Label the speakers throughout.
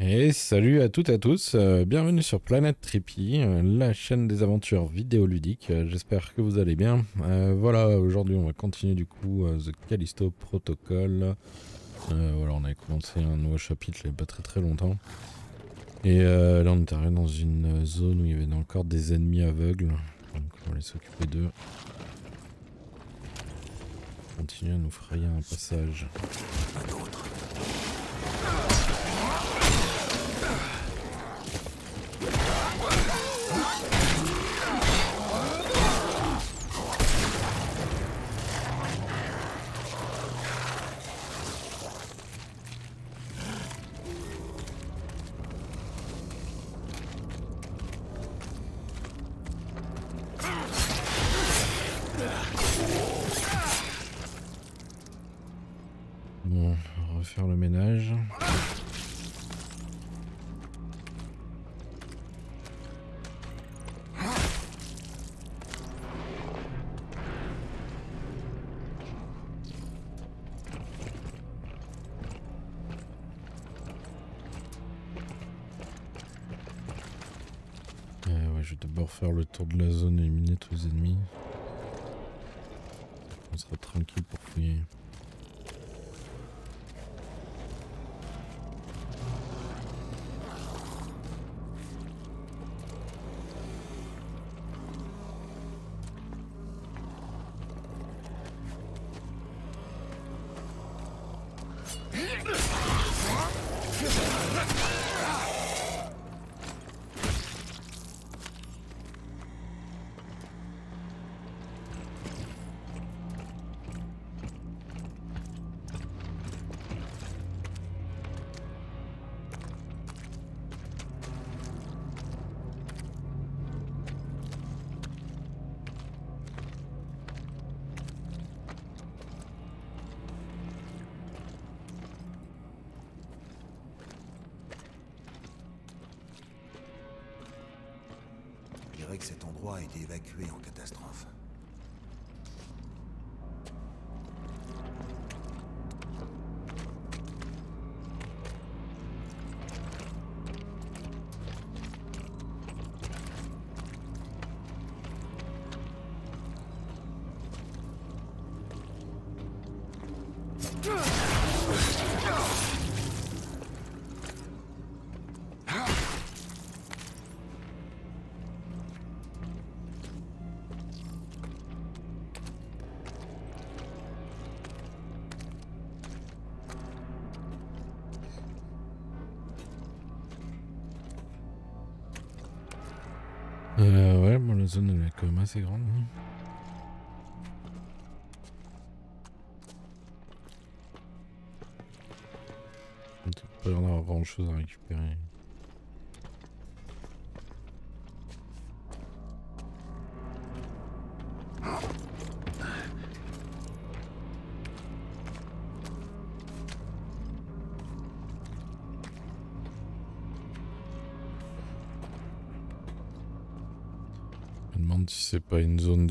Speaker 1: Et salut à toutes et à tous, euh, bienvenue sur Planète Trippy, euh, la chaîne des aventures vidéoludiques, euh, j'espère que vous allez bien. voilà, aujourd'hui on va continuer du coup The Callisto Protocol. voilà, on avait commencé un nouveau chapitre il n'y a pas très très longtemps. Et là on est arrivé dans une zone où il y avait encore des ennemis aveugles, donc on va s'occuper d'eux. Continuer à nous frayer un passage. On sera tranquille pour fouiller.
Speaker 2: Que cet endroit a été évacué en catastrophe. Euh, ouais, bon, la zone elle est quand même assez grande. Hein. Il pas grand chose à récupérer.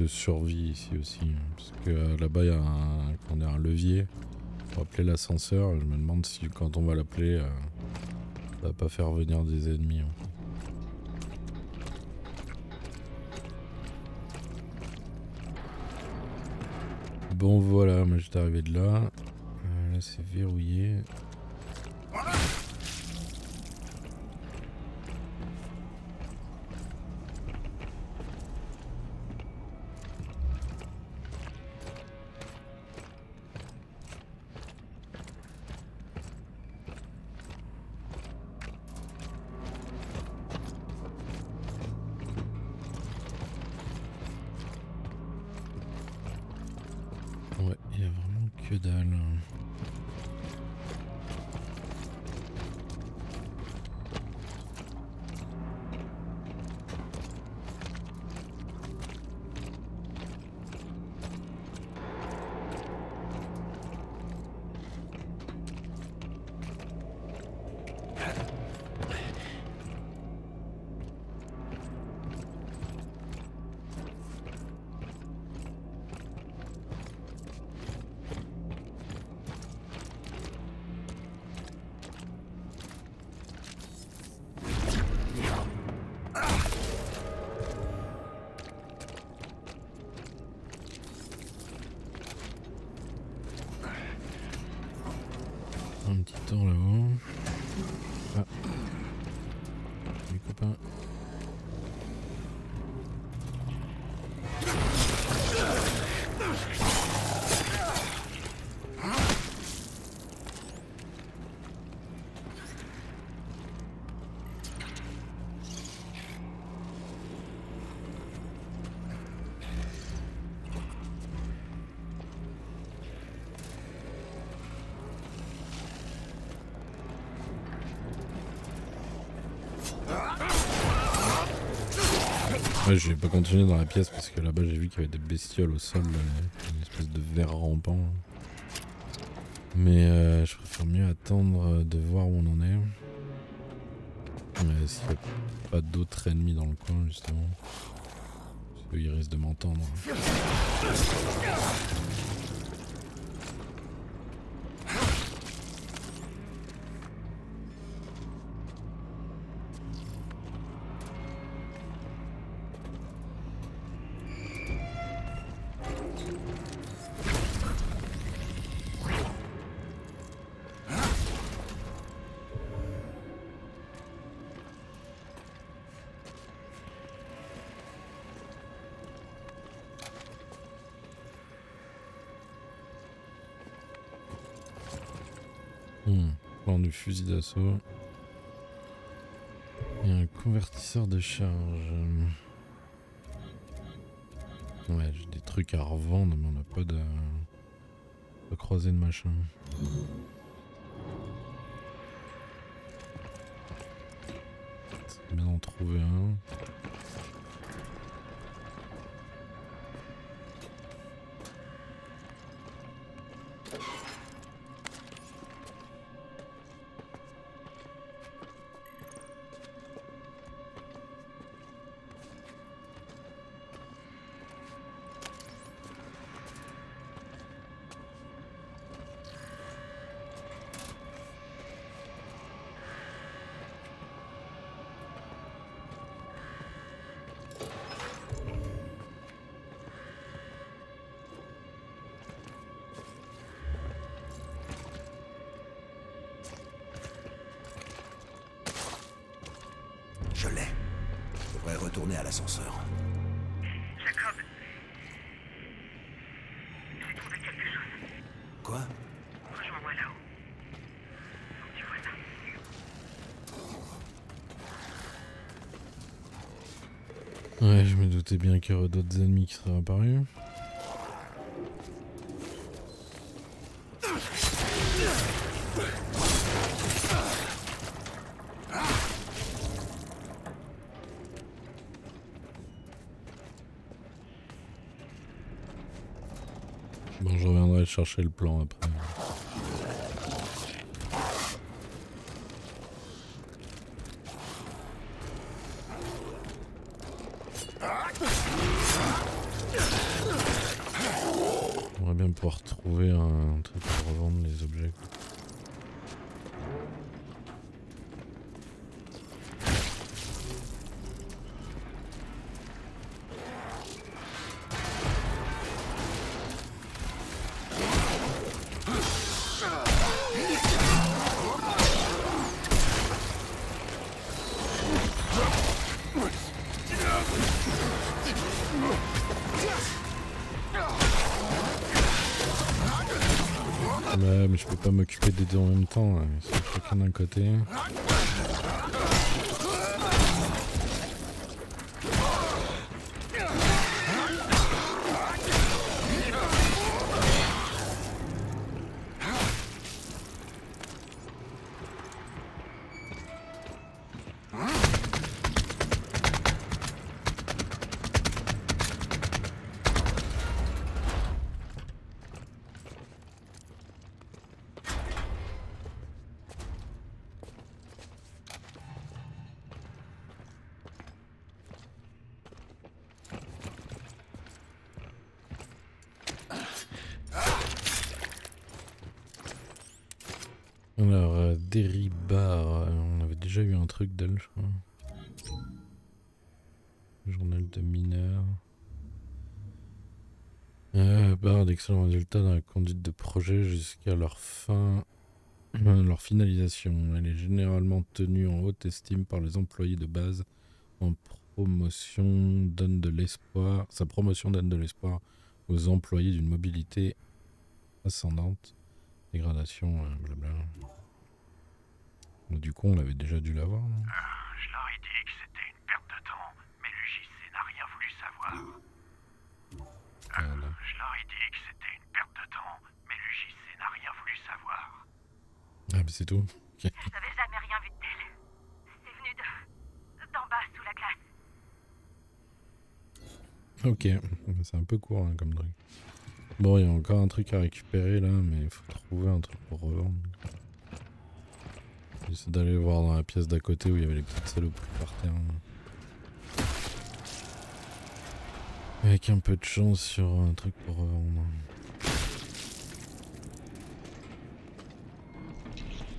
Speaker 2: Survie ici aussi. Hein, parce que euh, là-bas, il y a un, un, levier pour appeler l'ascenseur. Je me demande si quand on va l'appeler, euh, ça va pas faire venir des ennemis. Hein. Bon voilà, moi j'étais arrivé de là. Euh, là c'est verrouillé.
Speaker 1: Je vais pas continuer dans la pièce parce que là-bas j'ai vu qu'il y avait des bestioles au sol, une espèce de verre rampant. Mais euh, je préfère mieux attendre de voir où on en est. S'il n'y a pas d'autres ennemis dans le coin justement? Parce qu'ils risquent de m'entendre. Fusil d'assaut. Et un convertisseur de charge. Ouais, j'ai des trucs à revendre, mais on n'a pas de... pas croiser de machin. C'est bien d'en trouver un. Bien qu'il y aurait d'autres ennemis qui seraient apparus. Bon, je reviendrai chercher le plan après. En même temps, ils sont chacun d'un côté. D'excellents résultats dans la conduite de projet jusqu'à leur fin, leur finalisation. Elle est généralement tenue en haute estime par les employés de base. En promotion donne de l'espoir. Sa promotion donne de l'espoir aux employés d'une mobilité ascendante. Dégradation, euh, blabla. Du coup, on avait déjà dû l'avoir.
Speaker 3: je leur ai dit que c'était une perte de temps, mais le JC n'a rien voulu savoir. Je leur ai dit que c'était une perte de temps, mais le JC n'a rien voulu savoir.
Speaker 1: Ah, mais c'est tout.
Speaker 3: Okay. Je n'avais jamais rien vu de tel. C'est venu de. d'en bas, sous la glace.
Speaker 1: Ok, c'est un peu court hein, comme truc. Bon, il y a encore un truc à récupérer là, mais il faut trouver un truc pour revendre. J'essaie d'aller voir dans la pièce d'à côté où il y avait les petites saloperies par terre. Avec un peu de chance sur un truc pour revendre.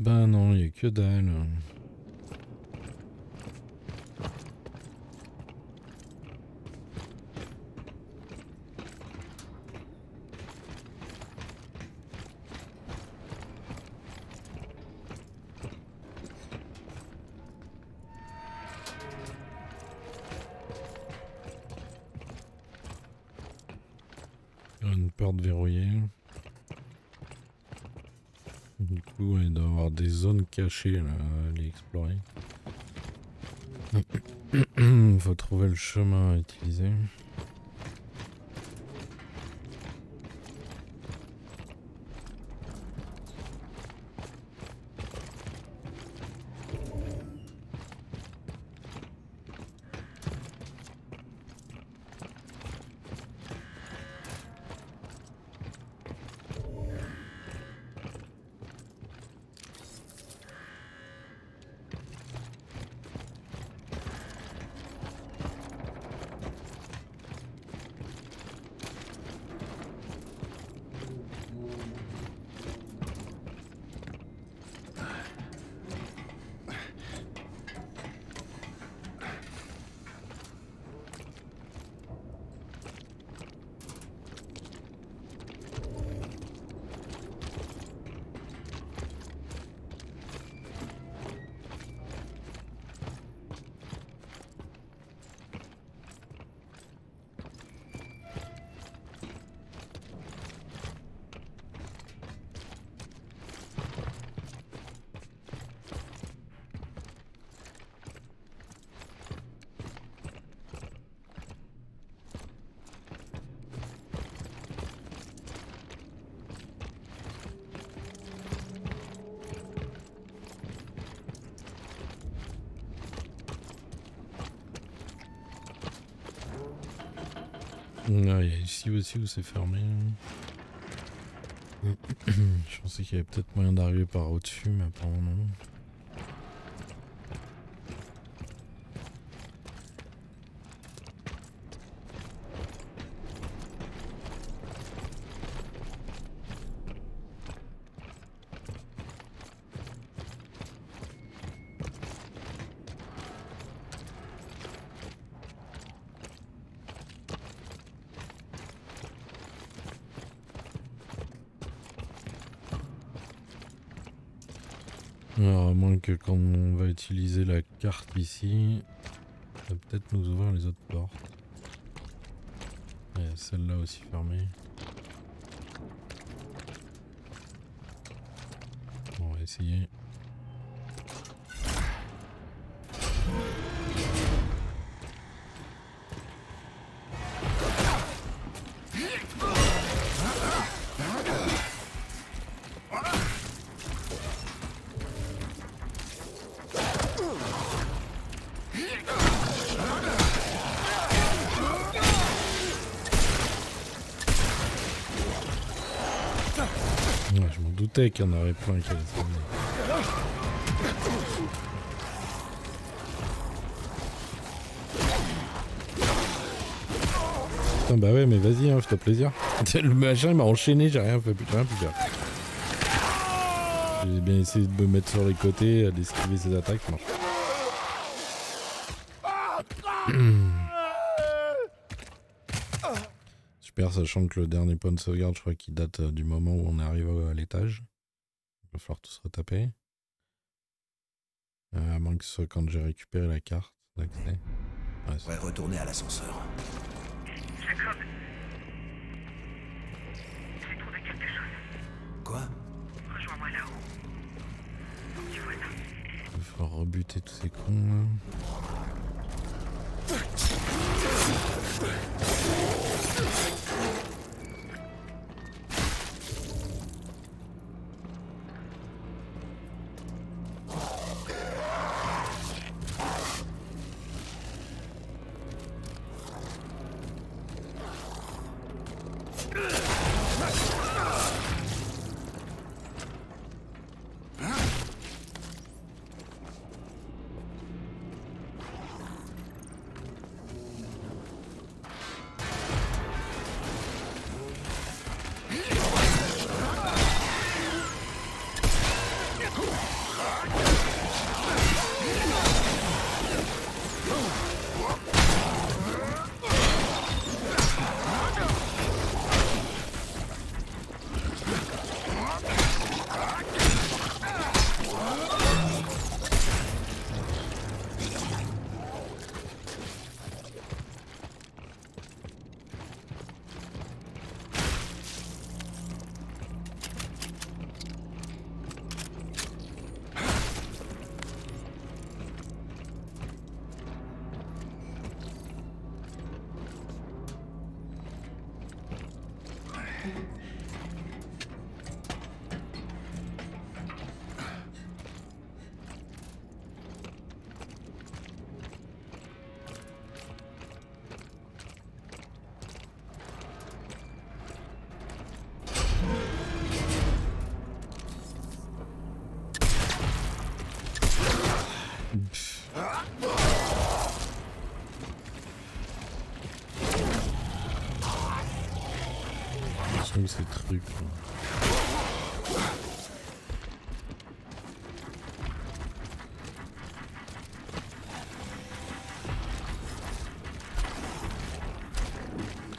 Speaker 1: Bah non, il a que dalle. Une porte verrouillée. Du coup, il doit y avoir cachées là, aller explorer. Faut trouver le chemin à utiliser. Ici où c'est fermé. Je pensais qu'il y avait peut-être moyen d'arriver par au-dessus, mais apparemment non. Alors, à moins que quand on va utiliser la carte ici, va peut-être nous ouvrir les autres portes. A celle-là aussi fermée. On va essayer. Doutais qu'il y en aurait plein qui allaient. Putain, bah ouais, mais vas-y, hein, fais-toi plaisir. Le machin il m'a enchaîné, j'ai rien fait, j'ai rien pu faire. J'ai bien essayé de me mettre sur les côtés, d'esquiver ses attaques, marche. Super, sachant que le dernier point de sauvegarde, je crois qu'il date euh, du moment où on est arrivé à l'étage. Il va falloir tout se retaper. Euh, à moins que ce soit quand j'ai récupéré la carte d'accès. Ouais,
Speaker 4: On va retourner à l'ascenseur.
Speaker 3: Jacob J'ai trouvé quelque chose.
Speaker 4: Quoi?
Speaker 3: Rejoins-moi là-haut. Tu vois ça
Speaker 1: faut rebuter tous ces cons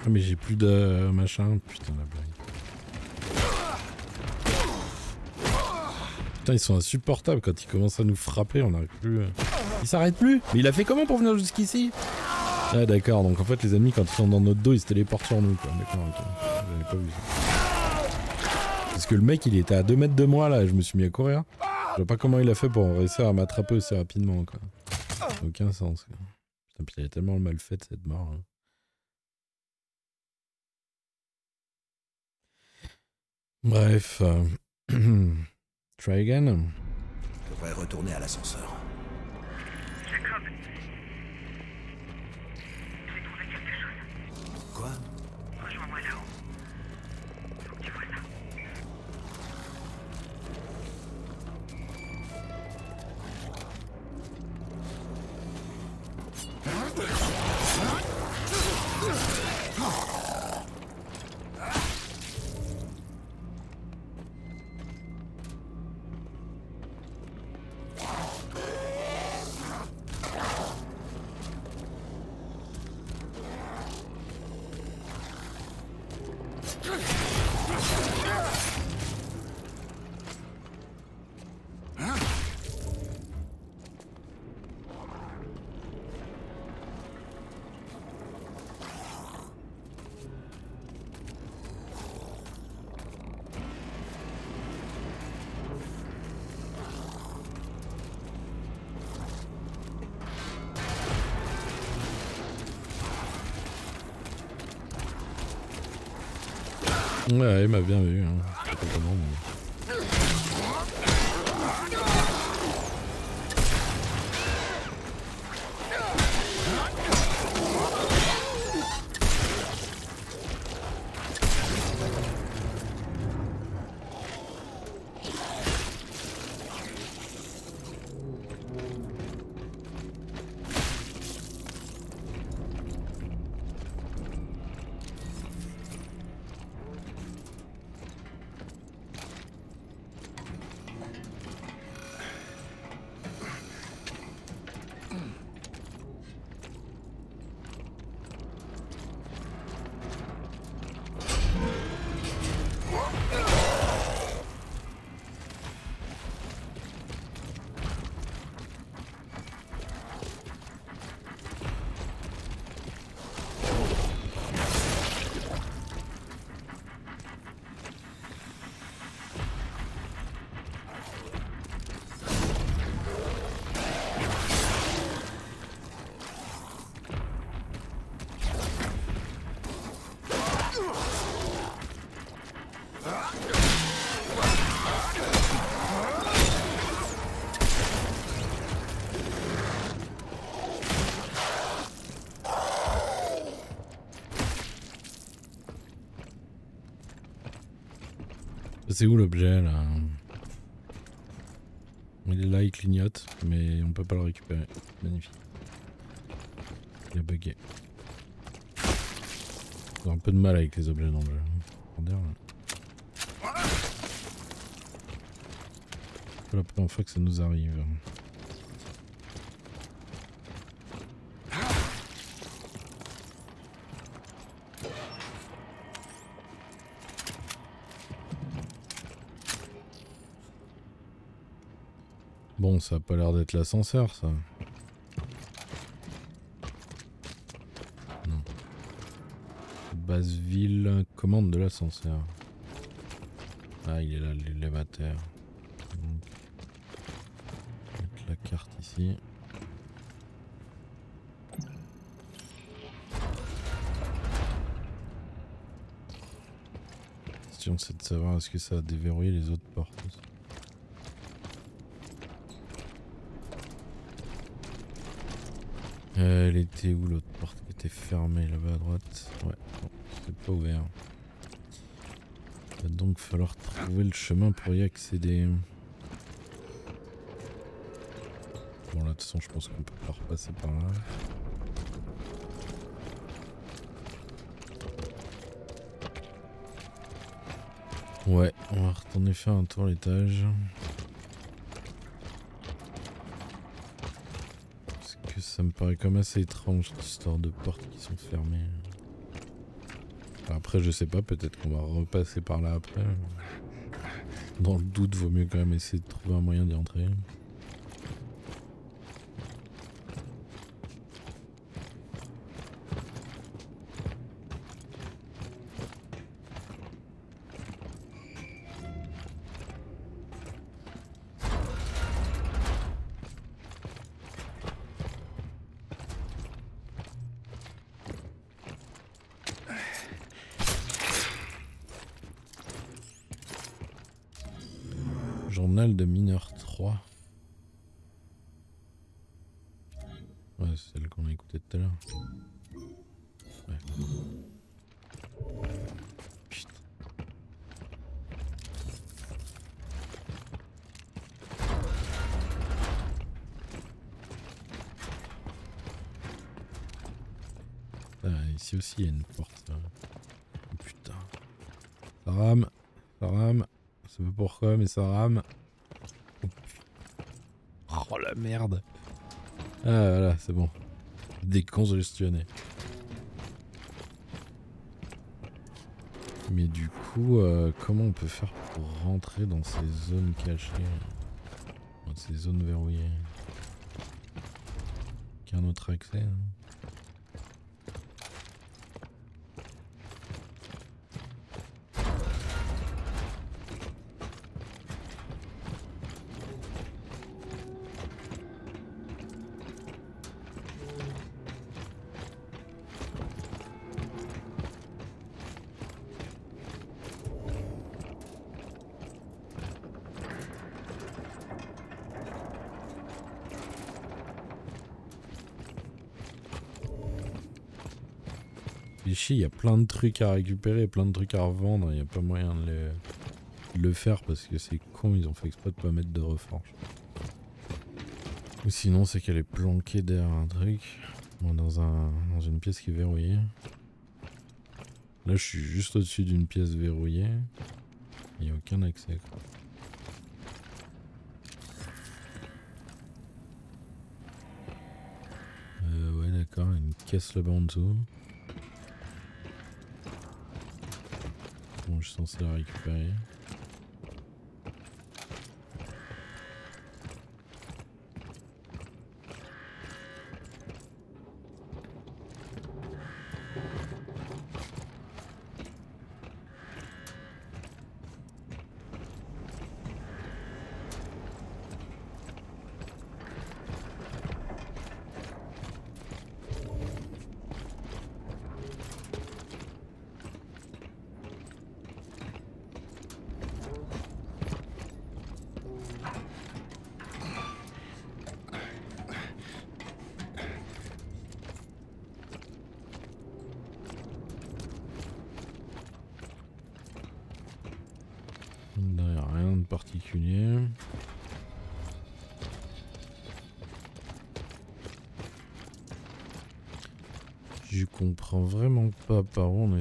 Speaker 1: Ah mais j'ai plus de machin, putain la blague. Putain ils sont insupportables. Quand ils commencent à nous frapper, on n'arrive plus... Euh. Il s'arrête plus. Mais il a fait comment pour venir jusqu'ici? Ah d'accord, donc en fait les ennemis quand ils sont dans notre dos ils se téléportent sur nous quoi, d'accord. Parce que le mec il était à 2 mètres de moi là, je me suis mis à courir. Je sais pas comment il a fait pour réussir à m'attraper aussi rapidement quoi. Aucun sens. Putain, puis il a tellement mal fait cette mort. Hein. Bref. Euh... Try again.
Speaker 4: Je devrais retourner à l'ascenseur.
Speaker 1: Ouais, il m'a bien vu. C'est où l'objet là Il est là, il clignote, mais on peut pas le récupérer. Magnifique. Il a bugué. J'ai un peu de mal avec les objets dans le jeu. Pour dire, là. C'est la première fois que ça nous arrive. Ça a pas l'air d'être l'ascenseur, ça. Non. Basseville, commande de l'ascenseur. Ah, il est là, l'élévateur. Mettre la carte ici. La question c'est de savoir est-ce que ça a déverrouillé les autres portes. Euh, elle était où l'autre porte qui était fermée là-bas à droite? Ouais, non, c'est pas ouvert. Il va donc falloir trouver le chemin pour y accéder. Bon là de toute façon je pense qu'on peut pas repasser par là. Ouais, on va retourner faire un tour à l'étage. Parce que ça me paraît quand même assez étrange cette histoire de portes qui sont fermées. Après je sais pas, peut-être qu'on va repasser par là après. Dans le doute, vaut mieux quand même essayer de trouver un moyen d'y entrer. Journal de mineur 3. Ouais, c'est celle qu'on a écoutée tout à l'heure. Ouais. Putain. Ah, ici aussi il y a une porte. là. Oh, putain. Ça rame. Ça rame. Je sais pas pourquoi, mais rame. Oh, Oh la merde. Ah voilà, c'est bon. Décongestionné. Mais du coup, euh, comment on peut faire pour rentrer dans ces zones cachées? Dans ces zones verrouillées? Qu'un autre accès hein Il y a plein de trucs à récupérer, plein de trucs à revendre. Il n'y a pas moyen de, le faire parce que c'est con, ils ont fait exprès de pas mettre de reforge. Ou sinon, c'est qu'elle est planquée derrière un truc, dans, un, dans une pièce qui est verrouillée. Là, je suis juste au-dessus d'une pièce verrouillée. Il n'y a aucun accès. quoi. Euh, ouais, d'accord, une caisse là-bas en dessous. Je suis censé la récupérer.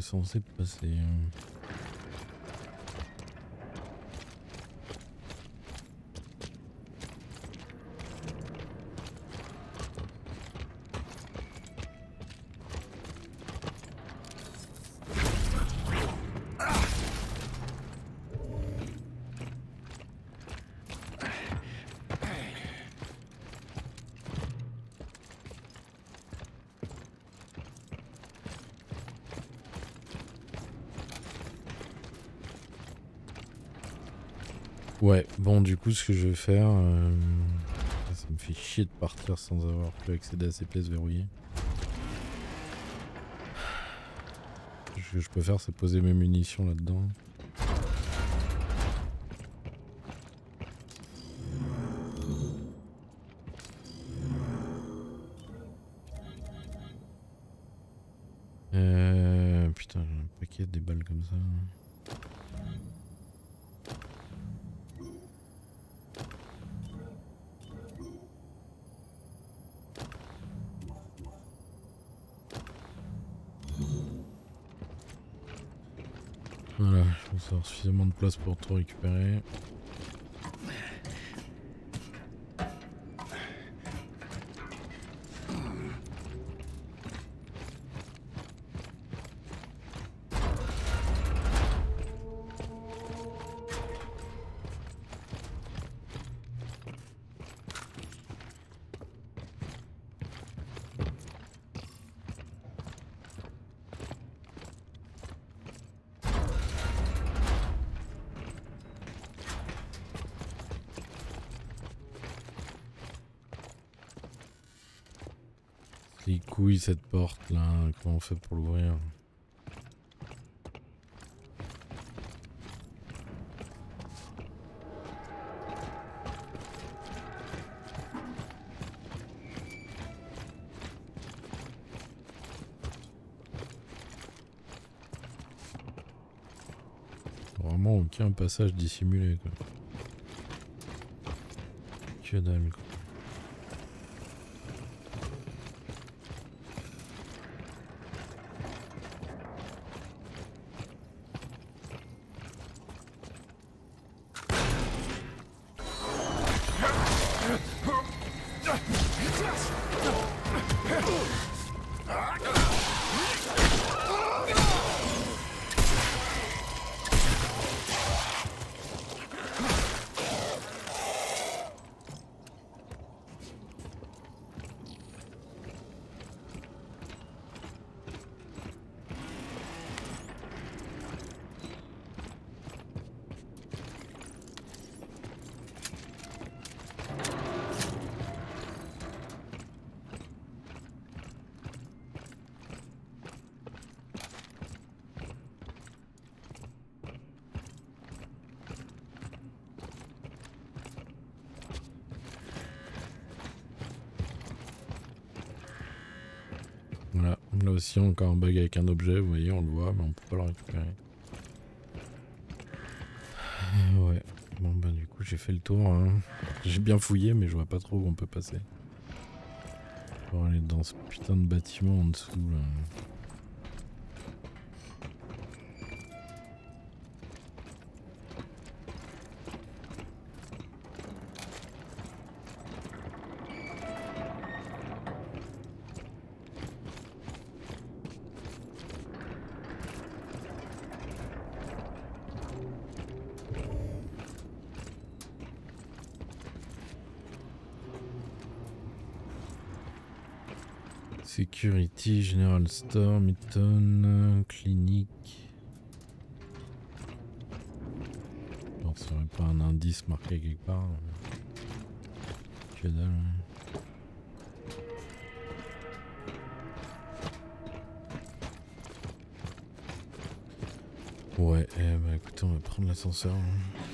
Speaker 1: Censé passer. Ouais, bon, du coup, ce que je vais faire, euh, ça me fait chier de partir sans avoir pu accéder à ces pièces verrouillées. Ce que je peux faire, c'est poser mes munitions là-dedans. Pense avoir suffisamment de place pour tout récupérer. Cette porte là, comment on fait pour l'ouvrir Vraiment aucun passage dissimulé quoi. Un bug avec un objet, vous voyez, on le voit, mais on peut pas le récupérer. Euh, ouais, bon bah du coup j'ai fait le tour. Hein. J'ai bien fouillé, mais je vois pas trop où on peut passer. Pour aller dans ce putain de bâtiment en dessous là. Security, General Store, Mitton, Clinique. Genre, ça aurait pas un indice marqué quelque part. Que dalle. hein. Ouais, eh bah écoutez, on va prendre l'ascenseur. hein.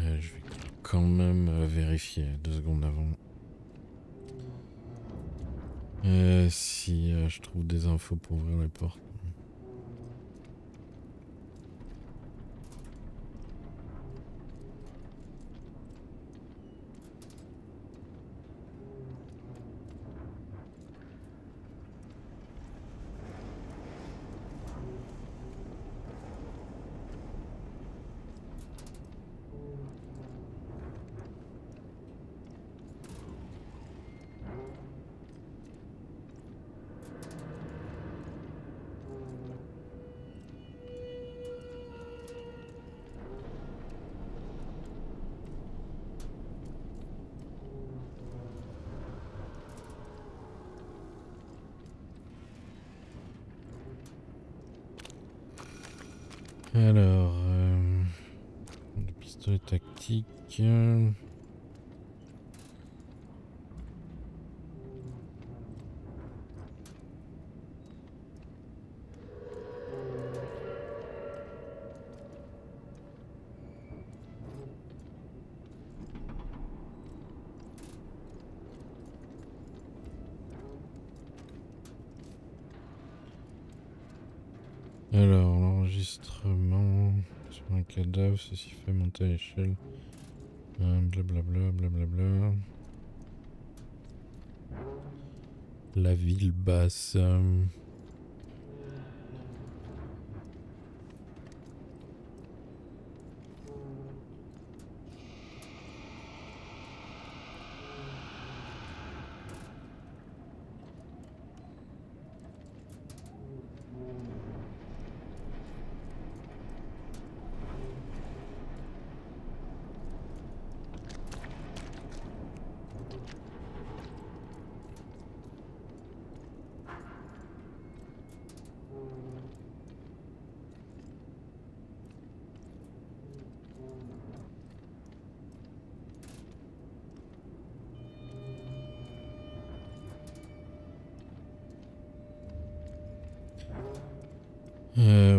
Speaker 1: Euh, je vais quand même euh, vérifier deux secondes avant. Euh, si euh, je trouve des infos pour ouvrir les portes. Alors, euh, le pistolet tactique. euh, Alors, l'enregistrement sur un cadavre, ceci fait monter à l'échelle. Euh, Blablabla, blablabla. La ville basse. euh,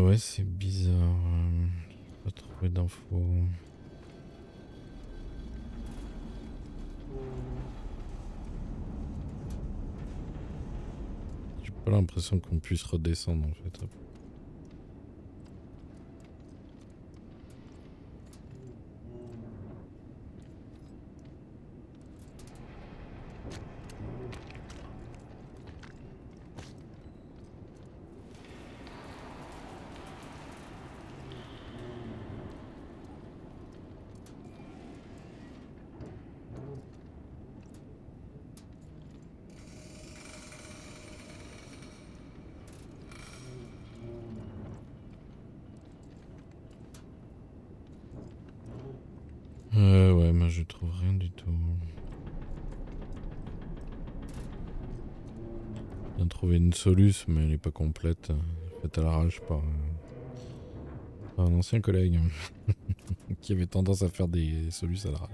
Speaker 1: ouais, c'est bizarre. euh, Pas trouvé d'infos. J'ai pas l'impression qu'on puisse redescendre en fait. Euh, ouais, moi je trouve rien du tout. On soluce, mais elle est pas complète. Faite à l'arrache par, euh, par un ancien collègue qui avait tendance à faire des soluces à l'arrache.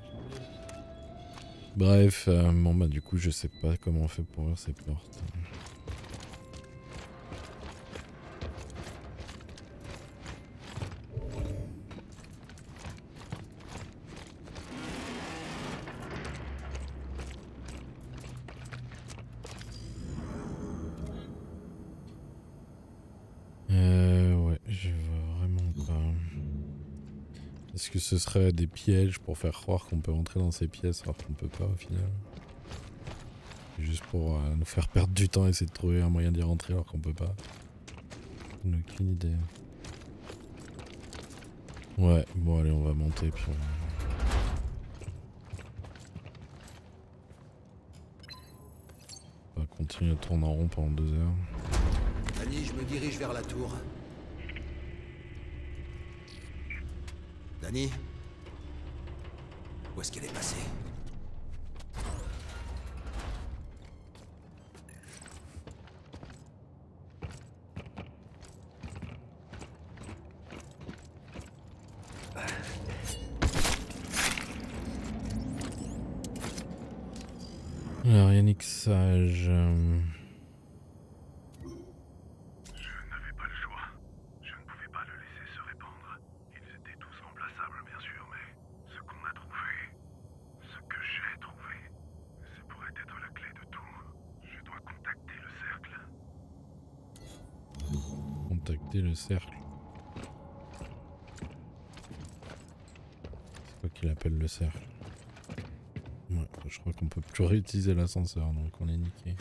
Speaker 1: Bref, euh, bon bah du coup je sais pas comment on fait pour ouvrir ces portes. Ce serait des pièges pour faire croire qu'on peut rentrer dans ces pièces alors qu'on peut pas au final Juste pour euh, nous faire perdre du temps et essayer de trouver un moyen d'y rentrer alors qu'on peut pas ai aucune idée. Ouais, bon allez on va monter puis on... on va continuer à tourner en rond pendant deux heures.
Speaker 4: Annie, je me dirige vers la tour. Où est-ce qu'elle est passée
Speaker 1: Alors Yannick Sage... euh,
Speaker 3: Je n'avais pas le choix. Je ne pouvais pas le laisser se répandre. Ils étaient tous remplaçables, bien sûr, mais ce qu'on a trouvé, ce que j'ai trouvé, c'est pourrait être la clé de tout. Je dois contacter le cercle.
Speaker 1: contacter le cercle. C'est quoi qu'il appelle le cercle Ouais, je crois qu'on peut plus réutiliser l'ascenseur, donc on est niqué.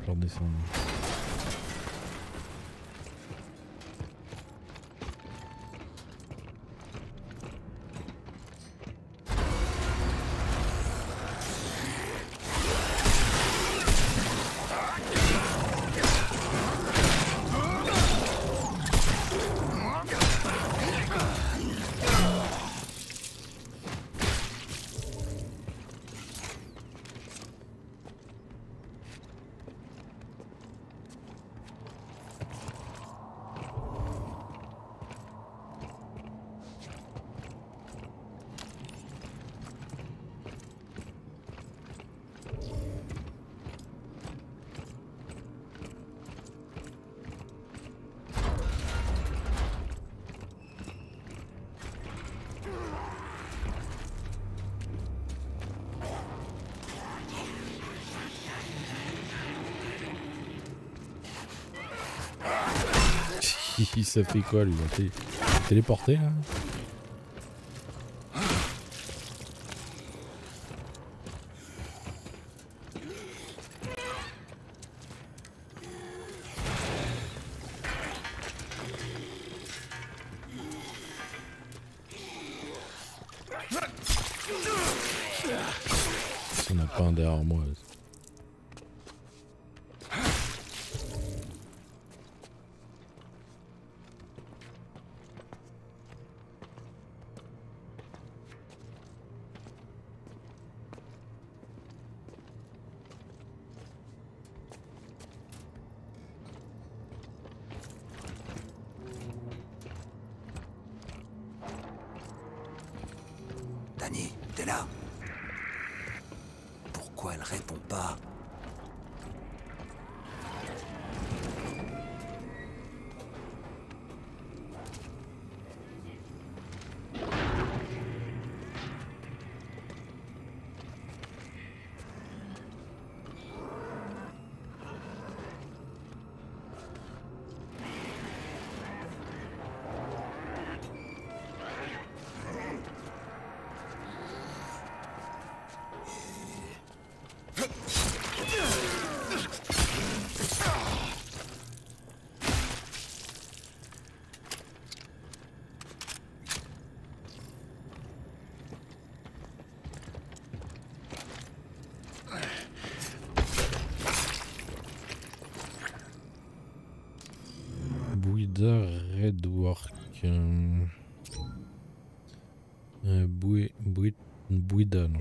Speaker 1: Je vais redescendre. ça fait quoi lui? Il téléporté là?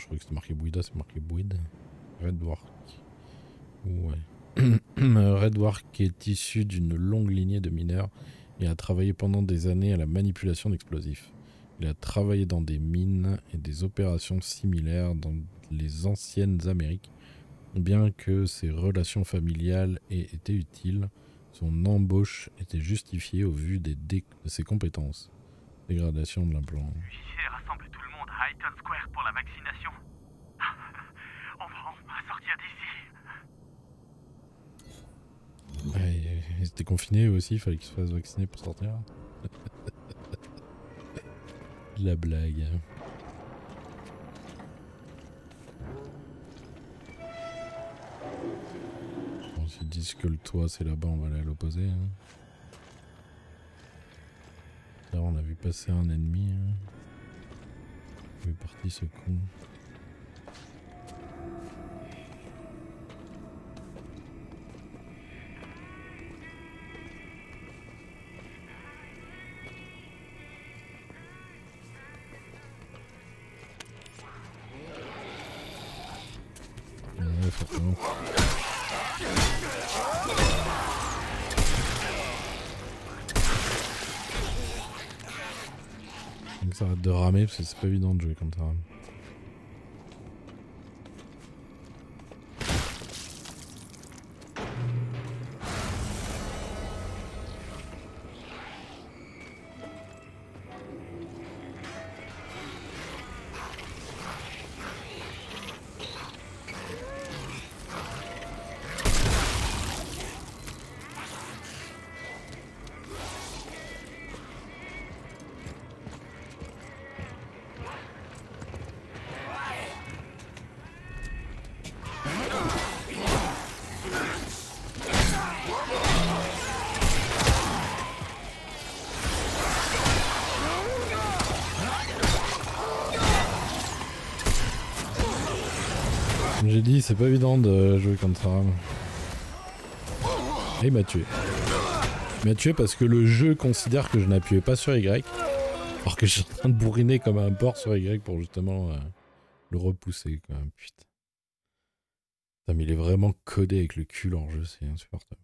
Speaker 1: Je crois que c'était marqué Bouida, c'est marqué Bouida. Redwork. Ouais. Redwork est issu d'une longue lignée de mineurs et a travaillé pendant des années à la manipulation d'explosifs. Il a travaillé dans des mines et des opérations similaires dans les anciennes Amériques, bien que ses relations familiales aient été utiles son embauche était justifiée au vu des de ses compétences. Dégradation de l'implant.
Speaker 3: L'huissier rassemble tout le monde Square pour la vaccination. On va sortir
Speaker 1: d'ici. Ouais, ils étaient confinés aussi, il fallait qu'ils se fassent vacciner pour sortir. La blague. Ils disent que le toit c'est là-bas, on va aller à l'opposé. Hein. Là on a vu passer un ennemi. Hein. Où est parti ce con ramer parce que c'est pas évident de jouer comme ça. c'est pas évident de jouer comme ça. Et il m'a tué. Il m'a tué parce que le jeu considère que je n'appuyais pas sur Y. Alors que je suis en train de bourriner comme un porc sur Y pour justement euh, le repousser quand même. Putain. Putain, mais il est vraiment codé avec le cul en jeu, c'est insupportable.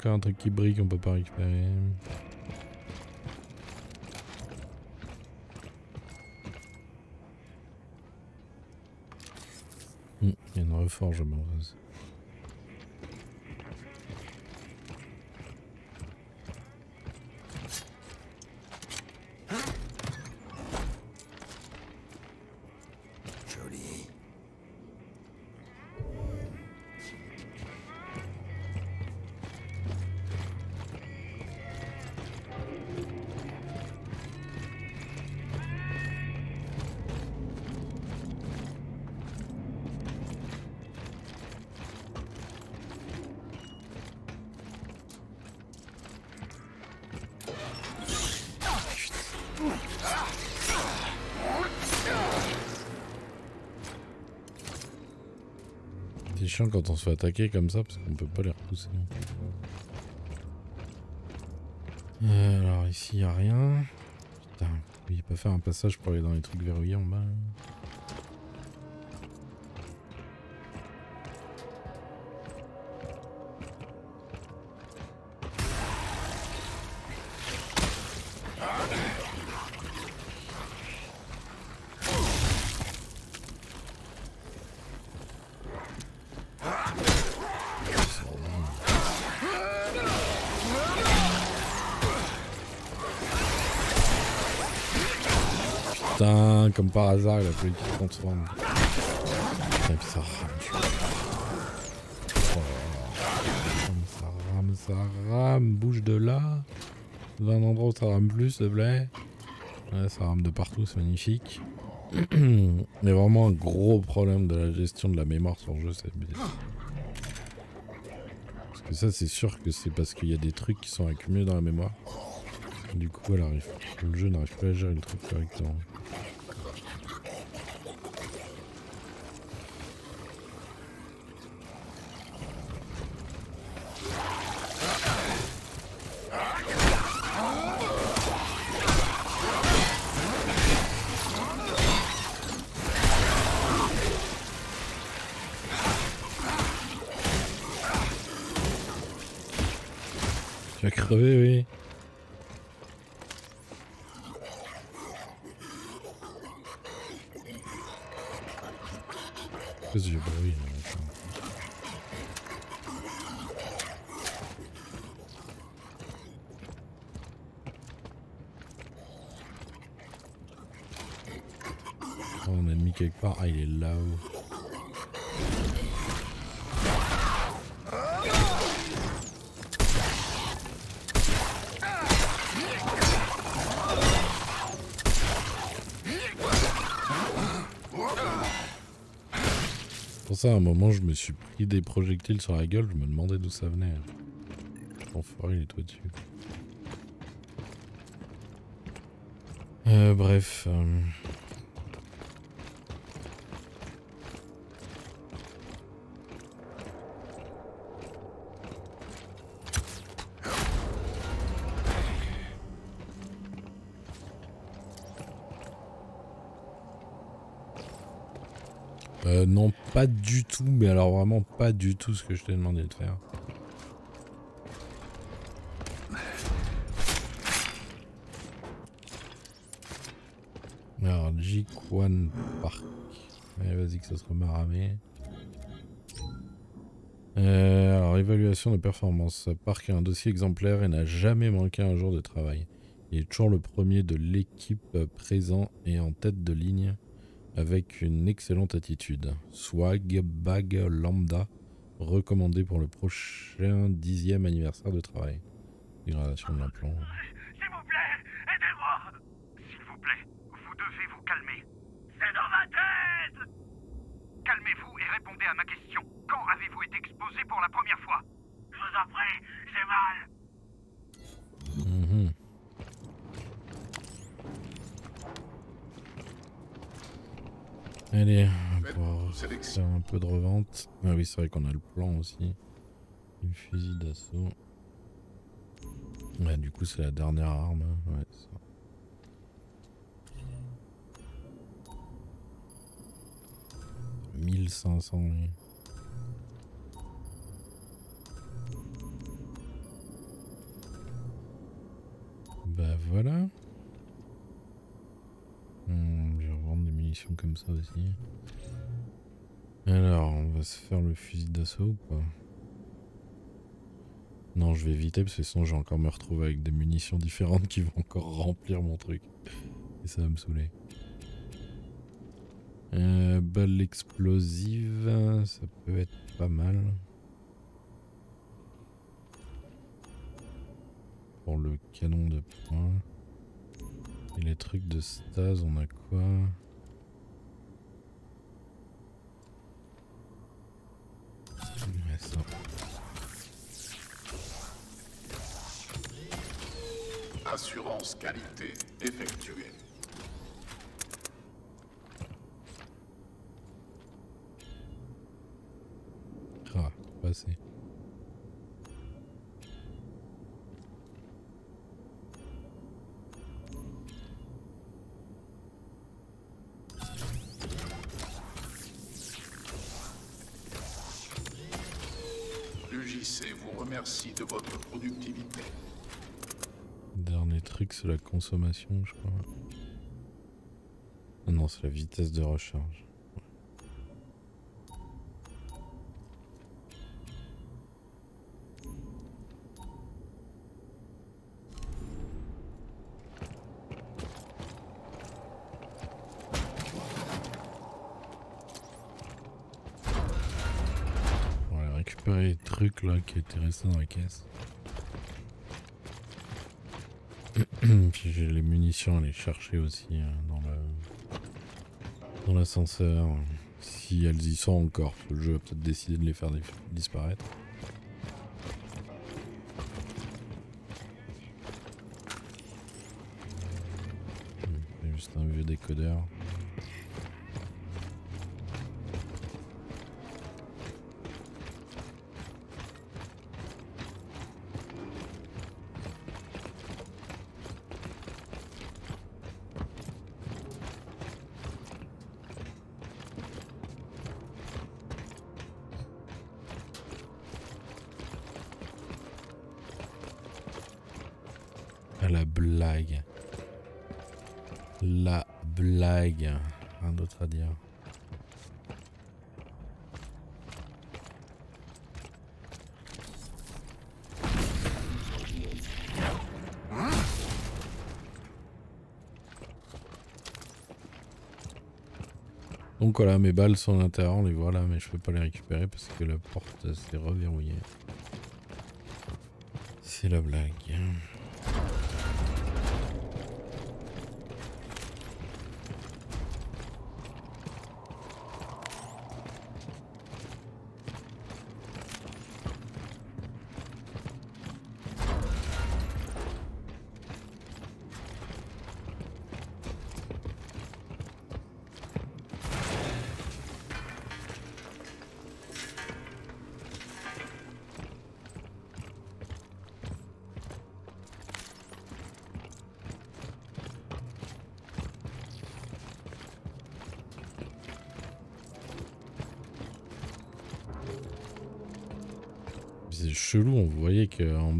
Speaker 1: Encore un truc qui brille qu'on peut pas récupérer. Hmm, il y a une reforge quand on se fait attaquer comme ça parce qu'on peut pas les repousser. Euh, alors ici y a rien. Putain, il peut faire un passage pour aller dans les trucs verrouillés en bas. Par hasard, il a fallu qu'il se transforme. Putain, puis ça rame. Ça rame, ça rame. Bouge de là. Dans un endroit où ça rame plus, s'il te plaît. Ouais, ça rame de partout, c'est magnifique. A vraiment un gros problème de la gestion de la mémoire sur le jeu, c'est Parce que ça, c'est sûr que c'est parce qu'il y a des trucs qui sont accumulés dans la mémoire. Du coup, elle arrive. Le jeu n'arrive pas à gérer le truc correctement. On a mis quelque part. Ah, il est là-haut. ça, à un moment, je me suis pris des projectiles sur la gueule, je me demandais d'où ça venait. Enfoiré, il est tout dessus. Euh, bref. Euh... non, pas du tout, mais alors vraiment pas du tout ce que je t'ai demandé de faire. Alors, Jikwan Park. Allez, vas-y que ça sera maramé. Euh, alors, évaluation de performance. Park a un dossier exemplaire et n'a jamais manqué un jour de travail. Il est toujours le premier de l'équipe présent et en tête de ligne avec une excellente attitude. Swag, bag, lambda, recommandé pour le prochain dixième anniversaire de travail. Dégradation de l'implant. un peu de revente. Ah oui, c'est vrai qu'on a le plan aussi. Du fusil d'assaut. Du coup, c'est la dernière arme. Hein. Ouais, ça. Mille cinq cents. Bah voilà. Hmm, je vais revendre des munitions comme ça aussi. Alors, on va se faire le fusil d'assaut ou pas Non, je vais éviter parce que sinon je vais encore me retrouver avec des munitions différentes qui vont encore remplir mon truc. Et ça va me saouler. Euh, balle explosive, ça peut être pas mal. Pour le canon de poing. Et les trucs de stase, on a quoi Ouais, ça.
Speaker 3: Assurance qualité effectuée.
Speaker 1: Ah, pas assez.
Speaker 3: L'UJC vous remercie de votre productivité.
Speaker 1: Dernier c'est la consommation, je crois. Ah non, c'est la vitesse de recharge. On va récupérer les trucs là qui étaient restés dans la caisse. Puis j'ai les munitions à aller chercher aussi euh, dans l'ascenseur. Si elles y sont encore, le jeu a peut-être décidé de les faire disparaître. Juste un vieux décodeur. Dire. Donc voilà, mes balles sont à l'intérieur, on les voit là, mais je peux pas les récupérer parce que la porte s'est reverrouillée. C'est la blague.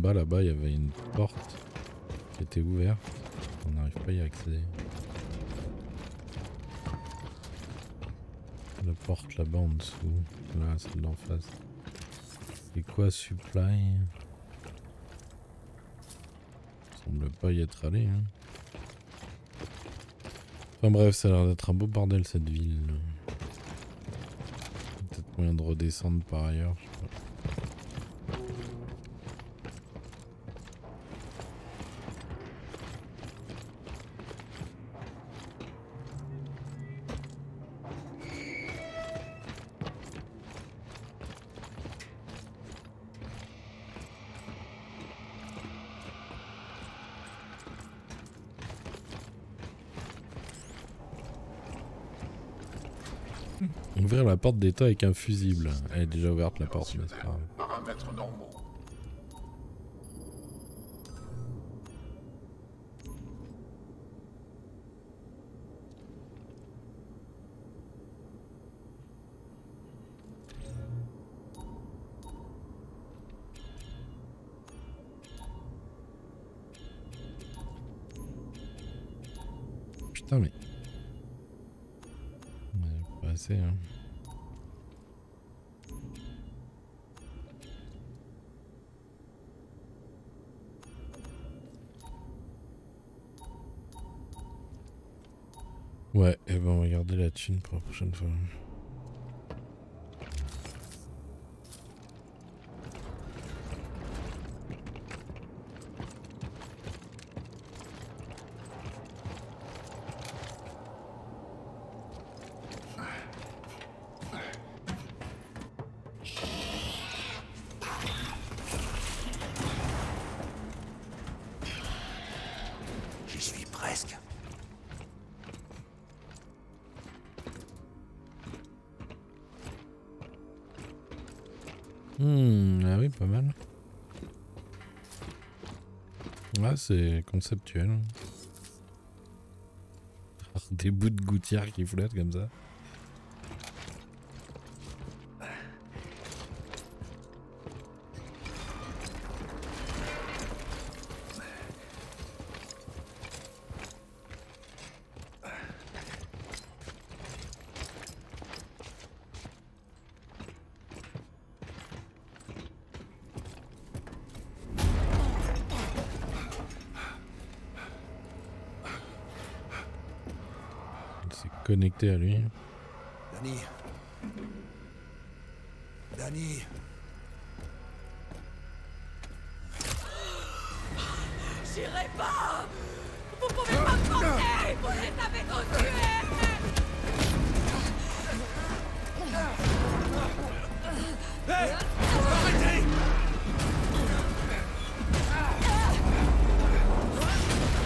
Speaker 1: Bas là-bas il y avait une porte qui était ouverte. On n'arrive pas à y accéder. La porte là-bas en dessous. Là, celle d'en face. C'est quoi supply? Semble pas y être allé. Hein. Enfin bref, ça a l'air d'être un beau bordel cette ville. Peut-être moyen de redescendre par ailleurs. Porte d'état avec un fusible. Elle est déjà ouverte la porte, mais c'est pas grave. On va garder la conceptuel. Des bouts de gouttière qui flottent comme ça. Connecté à lui.
Speaker 4: Danny. Danny.
Speaker 5: J'irai pas Vous pouvez pas me porter Vous les avez tous tués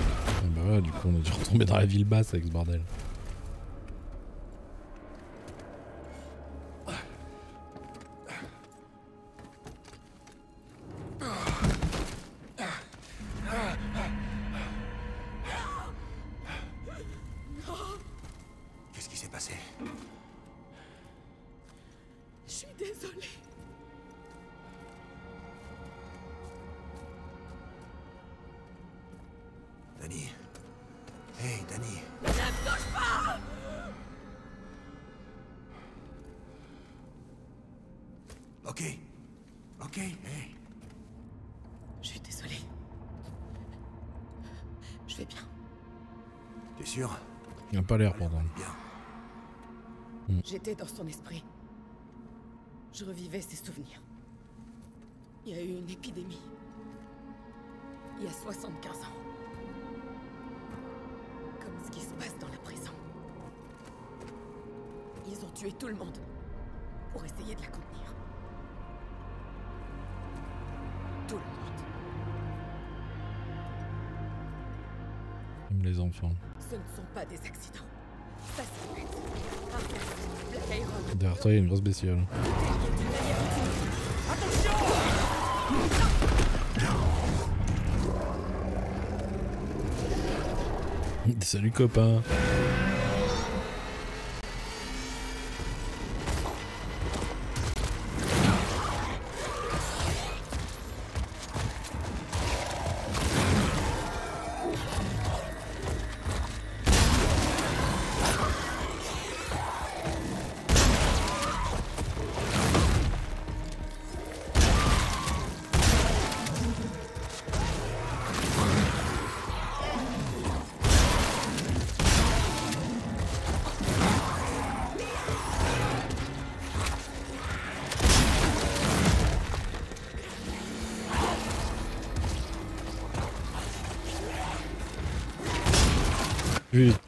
Speaker 1: Ah bah ouais, du coup on a dû retomber dans la ville basse avec ce bordel. Il
Speaker 5: y a eu une épidémie. Il y a 75 ans. Comme ce qui se passe dans la prison. Ils ont tué tout le monde pour essayer de la contenir. Tout le monde.
Speaker 1: Même les enfants.
Speaker 5: Ce ne sont pas des accidents. Ça
Speaker 1: Derrière toi, il y a une grosse bestiole. Salut copain.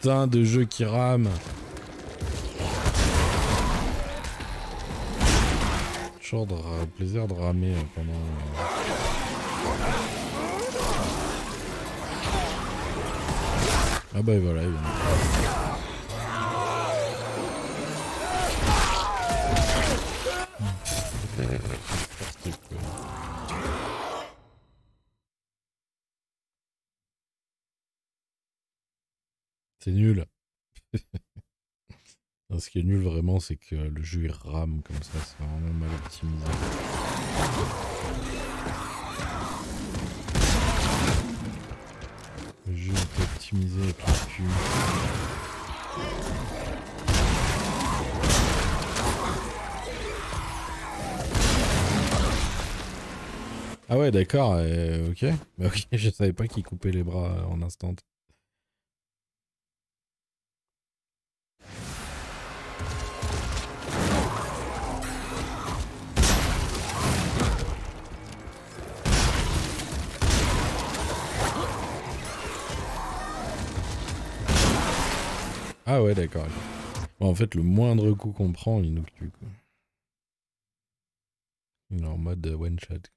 Speaker 1: Putain de jeu qui rame. Toujours plaisir de ramer euh, pendant. euh. Ah bah voilà, il vient. ce qui est nul vraiment, c'est que le jeu il rame comme ça, c'est vraiment mal optimisé. Le jeu est optimisé avec le cul. Ah ouais, d'accord, ok. Bah, ok, je savais pas qu'il coupait les bras en instant. Ah ouais, d'accord. Bon, en fait, le moindre coup qu'on prend, il nous tue. Il est en mode one shot.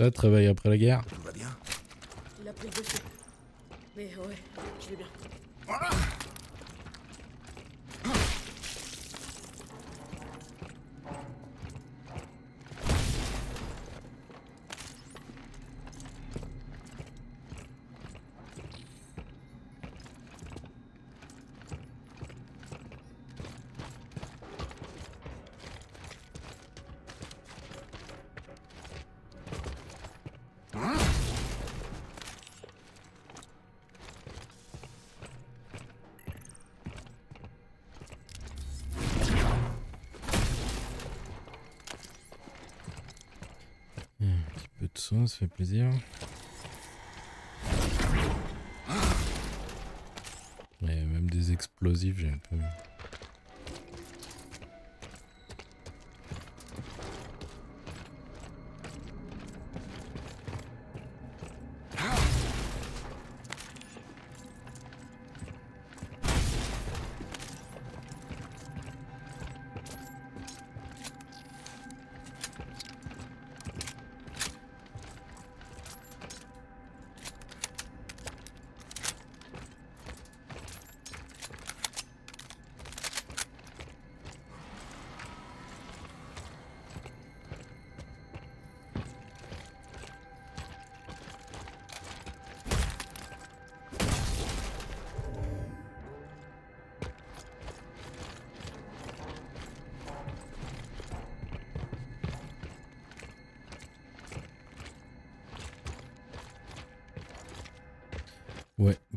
Speaker 1: Ça, travail après la guerre. Fait plaisir. Et même des explosifs, j'ai un peu...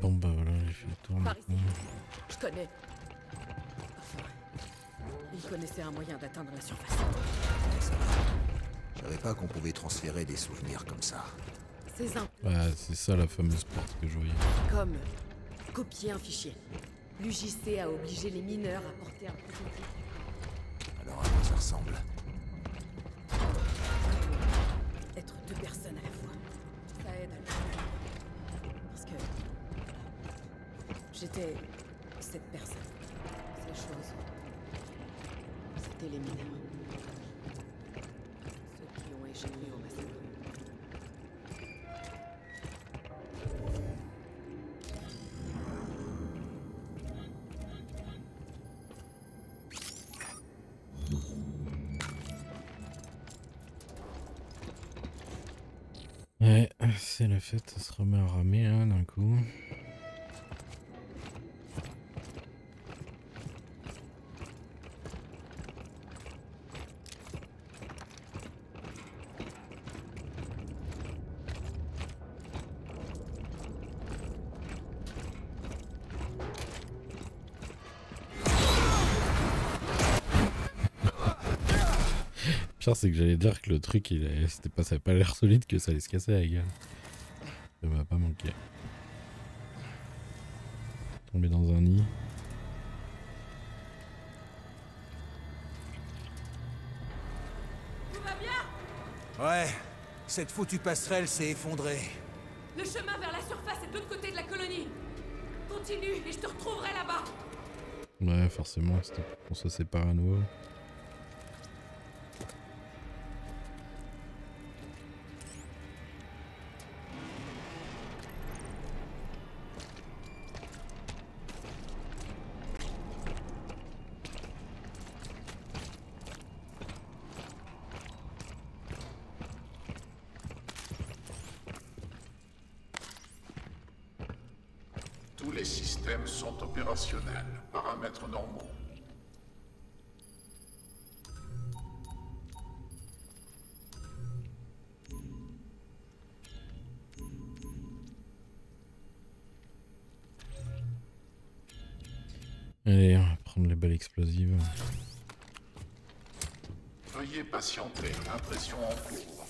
Speaker 1: bon bah voilà, j'ai fait le tour
Speaker 5: Par ici. Je connais. Enfin, il connaissait un moyen d'atteindre la surface.
Speaker 4: Je savais pas qu'on pouvait transférer des souvenirs comme ça.
Speaker 5: Ces implants,
Speaker 1: Ouais, c'est ça la fameuse porte que je voyais.
Speaker 5: comme copier un fichier. L'UJC a obligé les mineurs à porter
Speaker 4: Peut-être ça
Speaker 1: se remet à ramer hein, d'un coup. c'est que j'allais dire que le truc, il c'était pas, ça avait pas l'air solide que ça allait se casser la gueule.
Speaker 4: Cette foutue passerelle s'est effondrée.
Speaker 5: Le chemin vers la surface est de l'autre côté de la colonie. Continue et je te retrouverai là-bas.
Speaker 1: Ouais, forcément, c'était pour qu'on se sépare à nouveau.
Speaker 6: Les systèmes sont opérationnels. Paramètres normaux.
Speaker 1: Allez, on va prendre les balles explosives.
Speaker 6: Veuillez patienter. Impression en cours.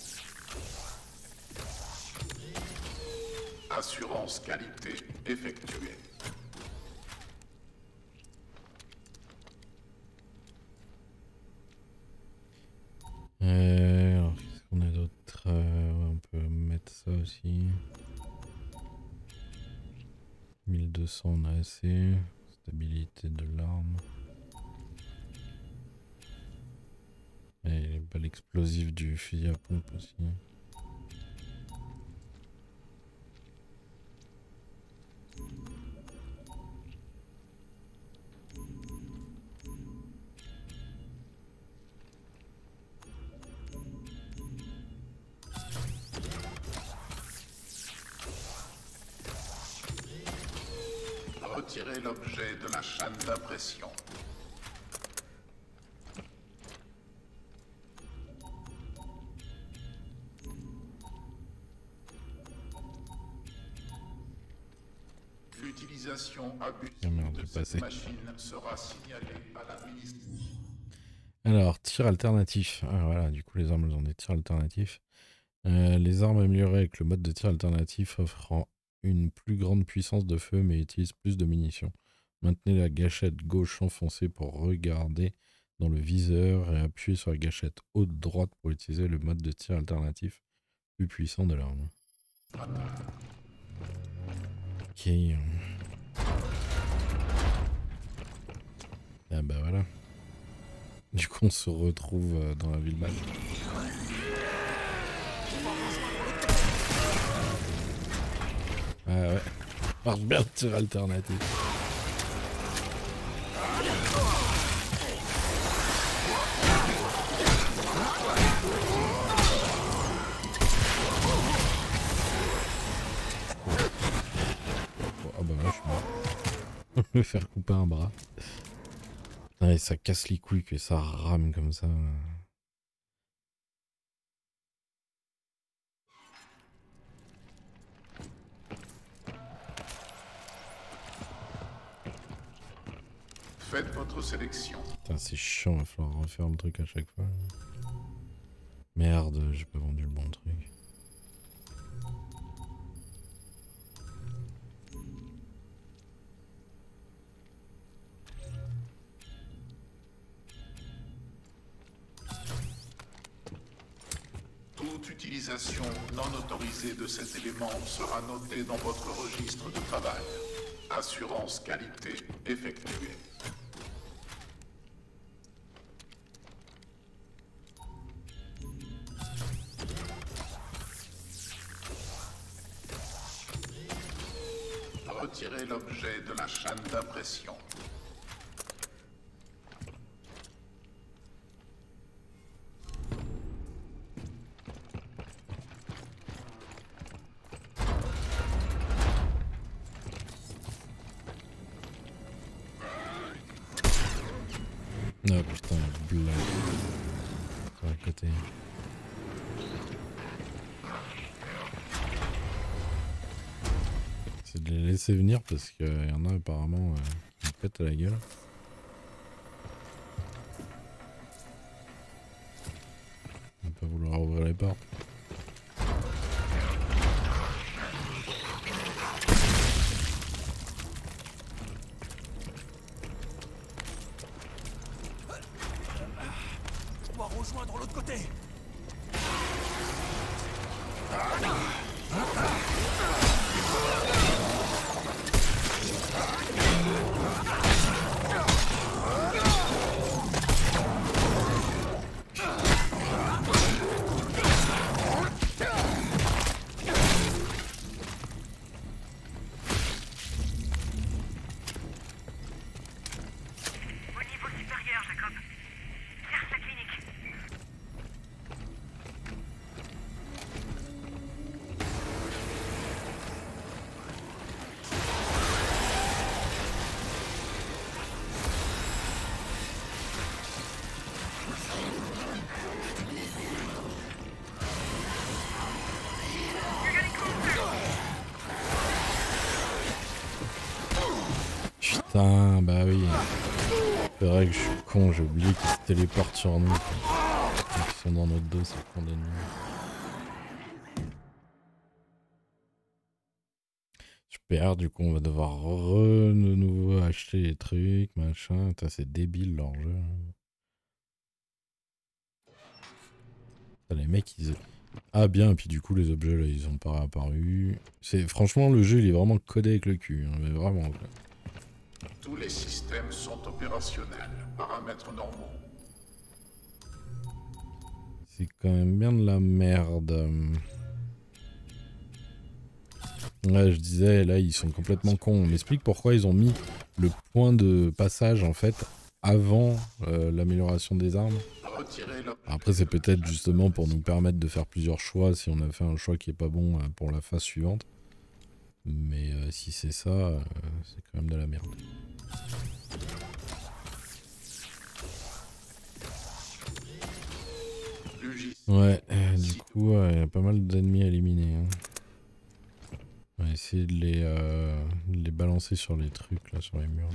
Speaker 6: Assurance qualité effectuée.
Speaker 1: Euh, alors, qu'est-ce qu'on a d'autre Euh, On peut mettre ça aussi. 1200, on a assez. Stabilité de l'arme. Et les balles explosives du fusil à pompe aussi. Alors, tir alternatif. Ah, voilà, du coup, les armes, ont des tirs alternatifs. Euh, les armes améliorées avec le mode de tir alternatif offrant une plus grande puissance de feu mais utilisent plus de munitions. Maintenez la gâchette gauche enfoncée pour regarder dans le viseur et appuyez sur la gâchette haute droite pour utiliser le mode de tir alternatif plus puissant de l'arme. Ah bah voilà. Du coup, on se retrouve euh, dans la ville balle. Ah ouais. Marche bien le tir alternatif. Oh, ah bah là, je suis mort. Me faire couper un bras. Putain, et ça casse les couilles que ça rame comme ça.
Speaker 6: Faites votre sélection.
Speaker 1: Putain, c'est chiant, va falloir refaire le truc à chaque fois. Merde, j'ai pas vendu le bon truc.
Speaker 6: Toute utilisation non autorisée de cet élément sera notée dans votre registre de travail. Assurance qualité effectuée. Retirez l'objet de la chaîne d'impression.
Speaker 1: Parce qu'il y en a apparemment euh, qui me pètent à la gueule. Téléportent sur nous. Ils sont dans notre dos, c'est con d'ennemis. Super, du coup on va devoir re de nouveau acheter les trucs, machin. C'est débile leur jeu. les mecs ils... Ah bien, et puis du coup les objets là ils ont pas apparu. Franchement le jeu il est vraiment codé avec le cul, hein, mais vraiment.
Speaker 3: Tous les systèmes sont opérationnels. Paramètres normaux.
Speaker 1: C'est quand même bien de la merde. Ouais, je disais, là, ils sont complètement cons. On m'explique pourquoi ils ont mis le point de passage, en fait, avant euh, l'amélioration des armes. Après, c'est peut-être justement pour nous permettre de faire plusieurs choix si on a fait un choix qui est pas bon euh, pour la phase suivante. Mais euh, si c'est ça, c'est quand même de la merde. Ouais, euh, du coup, il y a pas mal d'ennemis à éliminer. Hein. On va essayer de les, euh, balancer sur les trucs, là, sur les murs.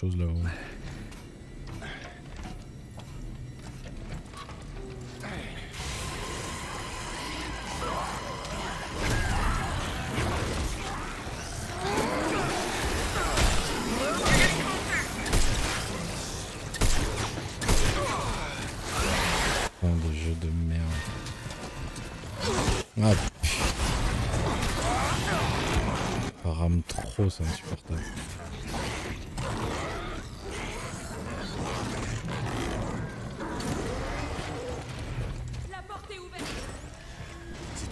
Speaker 1: Un jeu de merde. Ah pff. Ram trop, c'est insupportable.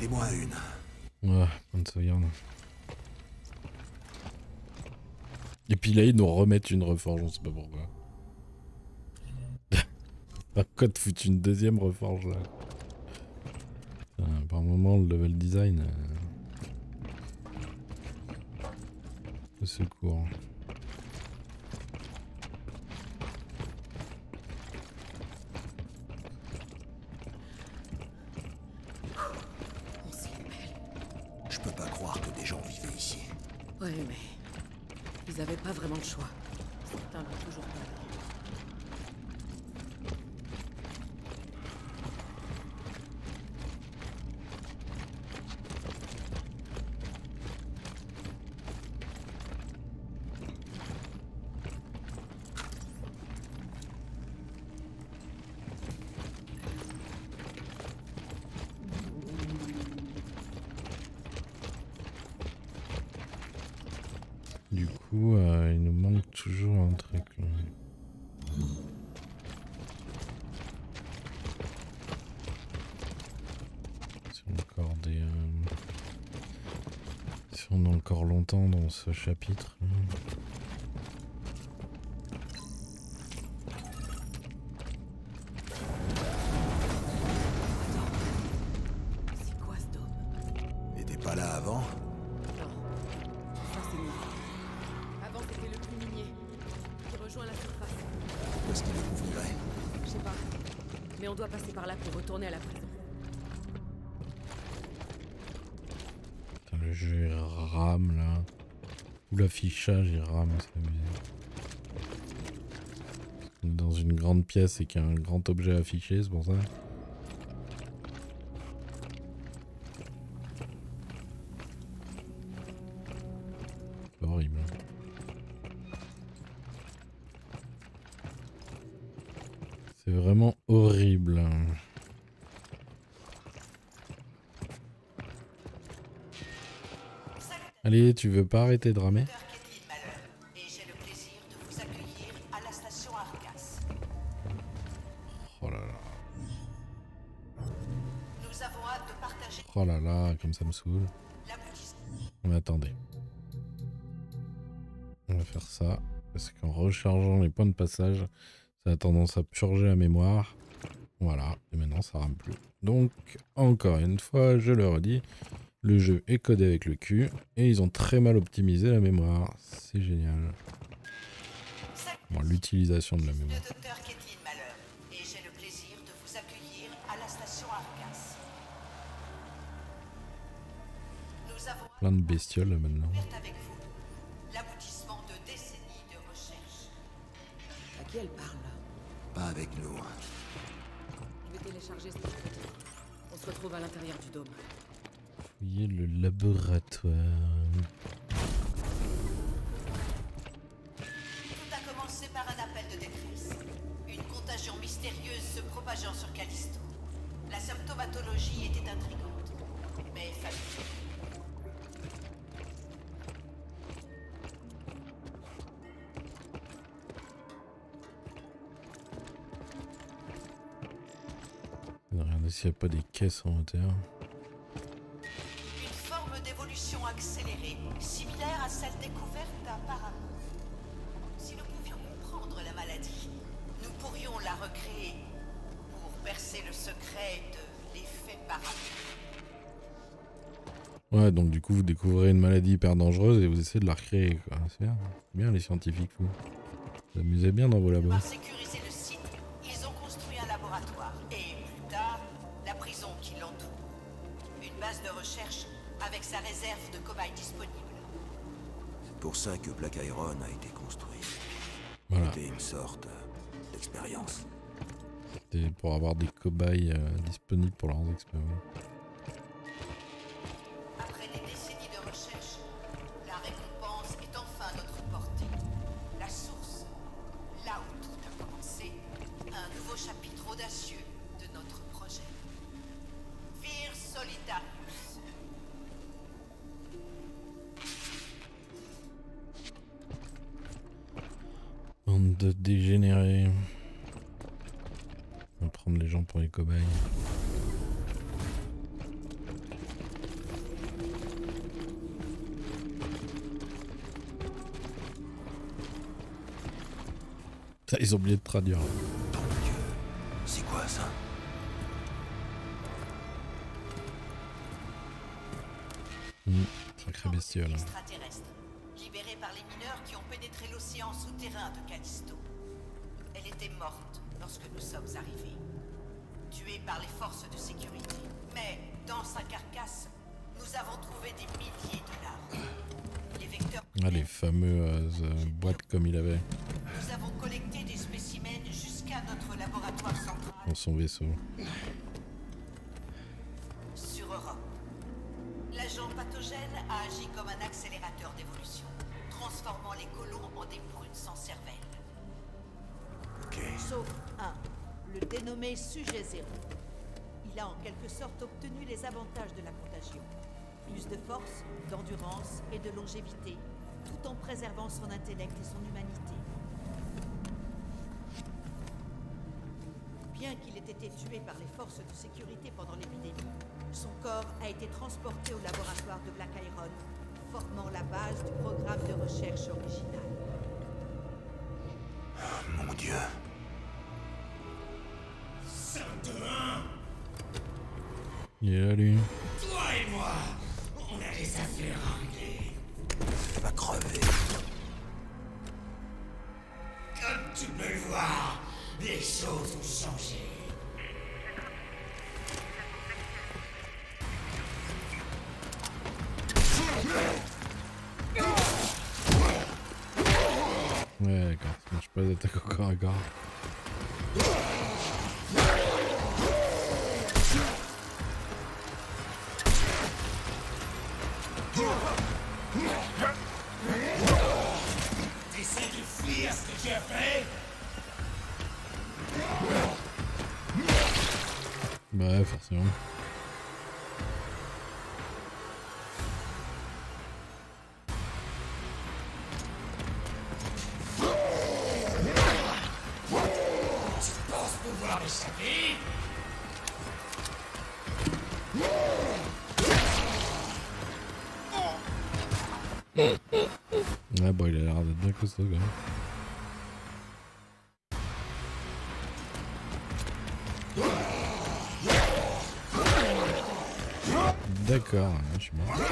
Speaker 4: Moi une.
Speaker 1: Ouais, on se sauvegarde. Et puis là, ils nous remettent une reforge, on sait pas pourquoi. Par contre, foutre une deuxième reforge là par moment, le level design. Euh... secours.
Speaker 4: Je peux pas croire que des gens vivaient ici.
Speaker 5: Ouais, mais. Ils avaient pas vraiment le choix. Certains l'ont toujours pas.
Speaker 1: ce chapitre.
Speaker 5: C'est quoi ce dôme
Speaker 4: Était pas là avant
Speaker 5: Non. Ça c'est nouveau. Avant c'était le plus minier, qui rejoint la surface.
Speaker 4: Où est-ce qu'il le couvrirait?
Speaker 5: Je sais pas. Mais on doit passer par là pour retourner à la prison.
Speaker 1: le jeu rame là. L'affichage il rame, c'est est dans une grande pièce et qu'il y a un grand objet affiché, c'est pour ça. Tu veux pas arrêter de ramer Oh là là. Oh là là, comme ça me saoule. Mais attendez. On va faire ça. Parce qu'en rechargeant les points de passage, ça a tendance à purger la mémoire. Voilà, et maintenant ça rame plus. Donc, encore une fois, je le redis, le jeu est codé avec le cul et ils ont très mal optimisé la mémoire. C'est génial. Bon, l'utilisation de la mémoire. Plein de bestioles maintenant.
Speaker 5: L'aboutissement de décennies de recherche. À qui elle parle
Speaker 4: Pas avec nous.
Speaker 5: Je vais télécharger ce On se retrouve à l'intérieur du dôme
Speaker 1: le laboratoire.
Speaker 7: Tout a commencé par un appel de détresse. Une contagion mystérieuse se propageant sur Callisto. La symptomatologie était intrigante, mais familière.
Speaker 1: Regardez s'il n'y a pas des caisses en hauteur. Coup, vous découvrez une maladie hyper dangereuse et vous essayez de la recréer. C'est bien. bien les scientifiques, vous. Vous amusez bien dans vos labos.
Speaker 7: Pour sécuriser le site, ils ont construit un laboratoire. Et plus tard, la prison qui l'entoure. Une base de recherche avec sa réserve de cobayes disponible.
Speaker 4: C'est pour ça que Black Iron a été construit.
Speaker 1: Voilà.
Speaker 4: C'était une sorte d'expérience.
Speaker 1: C'était pour avoir des cobayes euh, disponibles pour leurs expériences. Oublié de traduire.
Speaker 4: C'est quoi ça?
Speaker 1: Mmh, sacré bestiole. hein.
Speaker 7: Extraterrestre, libérée par les mineurs qui ont pénétré l'océan souterrain de Callisto. Elle était morte lorsque nous sommes arrivés. Tuée par les forces de sécurité. Mais dans sa carcasse, nous avons trouvé des milliers de larves. Les vecteurs.
Speaker 1: Ah, les fameuses euh, boîtes comme il avait
Speaker 7: Nous avons collecté
Speaker 1: dans son vaisseau.
Speaker 7: sur Europe. L'agent pathogène a agi comme un accélérateur d'évolution, transformant les colons en des prunes sans cervelle.
Speaker 4: Ok.
Speaker 8: Sauf un, le dénommé sujet zéro. Il a en quelque sorte obtenu les avantages de la contagion. Plus de force, d'endurance et de longévité, tout en préservant son intellect et son humanité. Bien qu'il ait été tué par les forces de sécurité pendant l'épidémie, son corps a été transporté au laboratoire de Black Iron, formant la base du programme de recherche original.
Speaker 4: Mon dieu.
Speaker 1: Il est là, lui.
Speaker 9: Toi et moi, on a les affaires réglées.
Speaker 4: Il va crever.
Speaker 9: Choses ont changé.
Speaker 1: Costaud quand même. D'accord, je suis mort.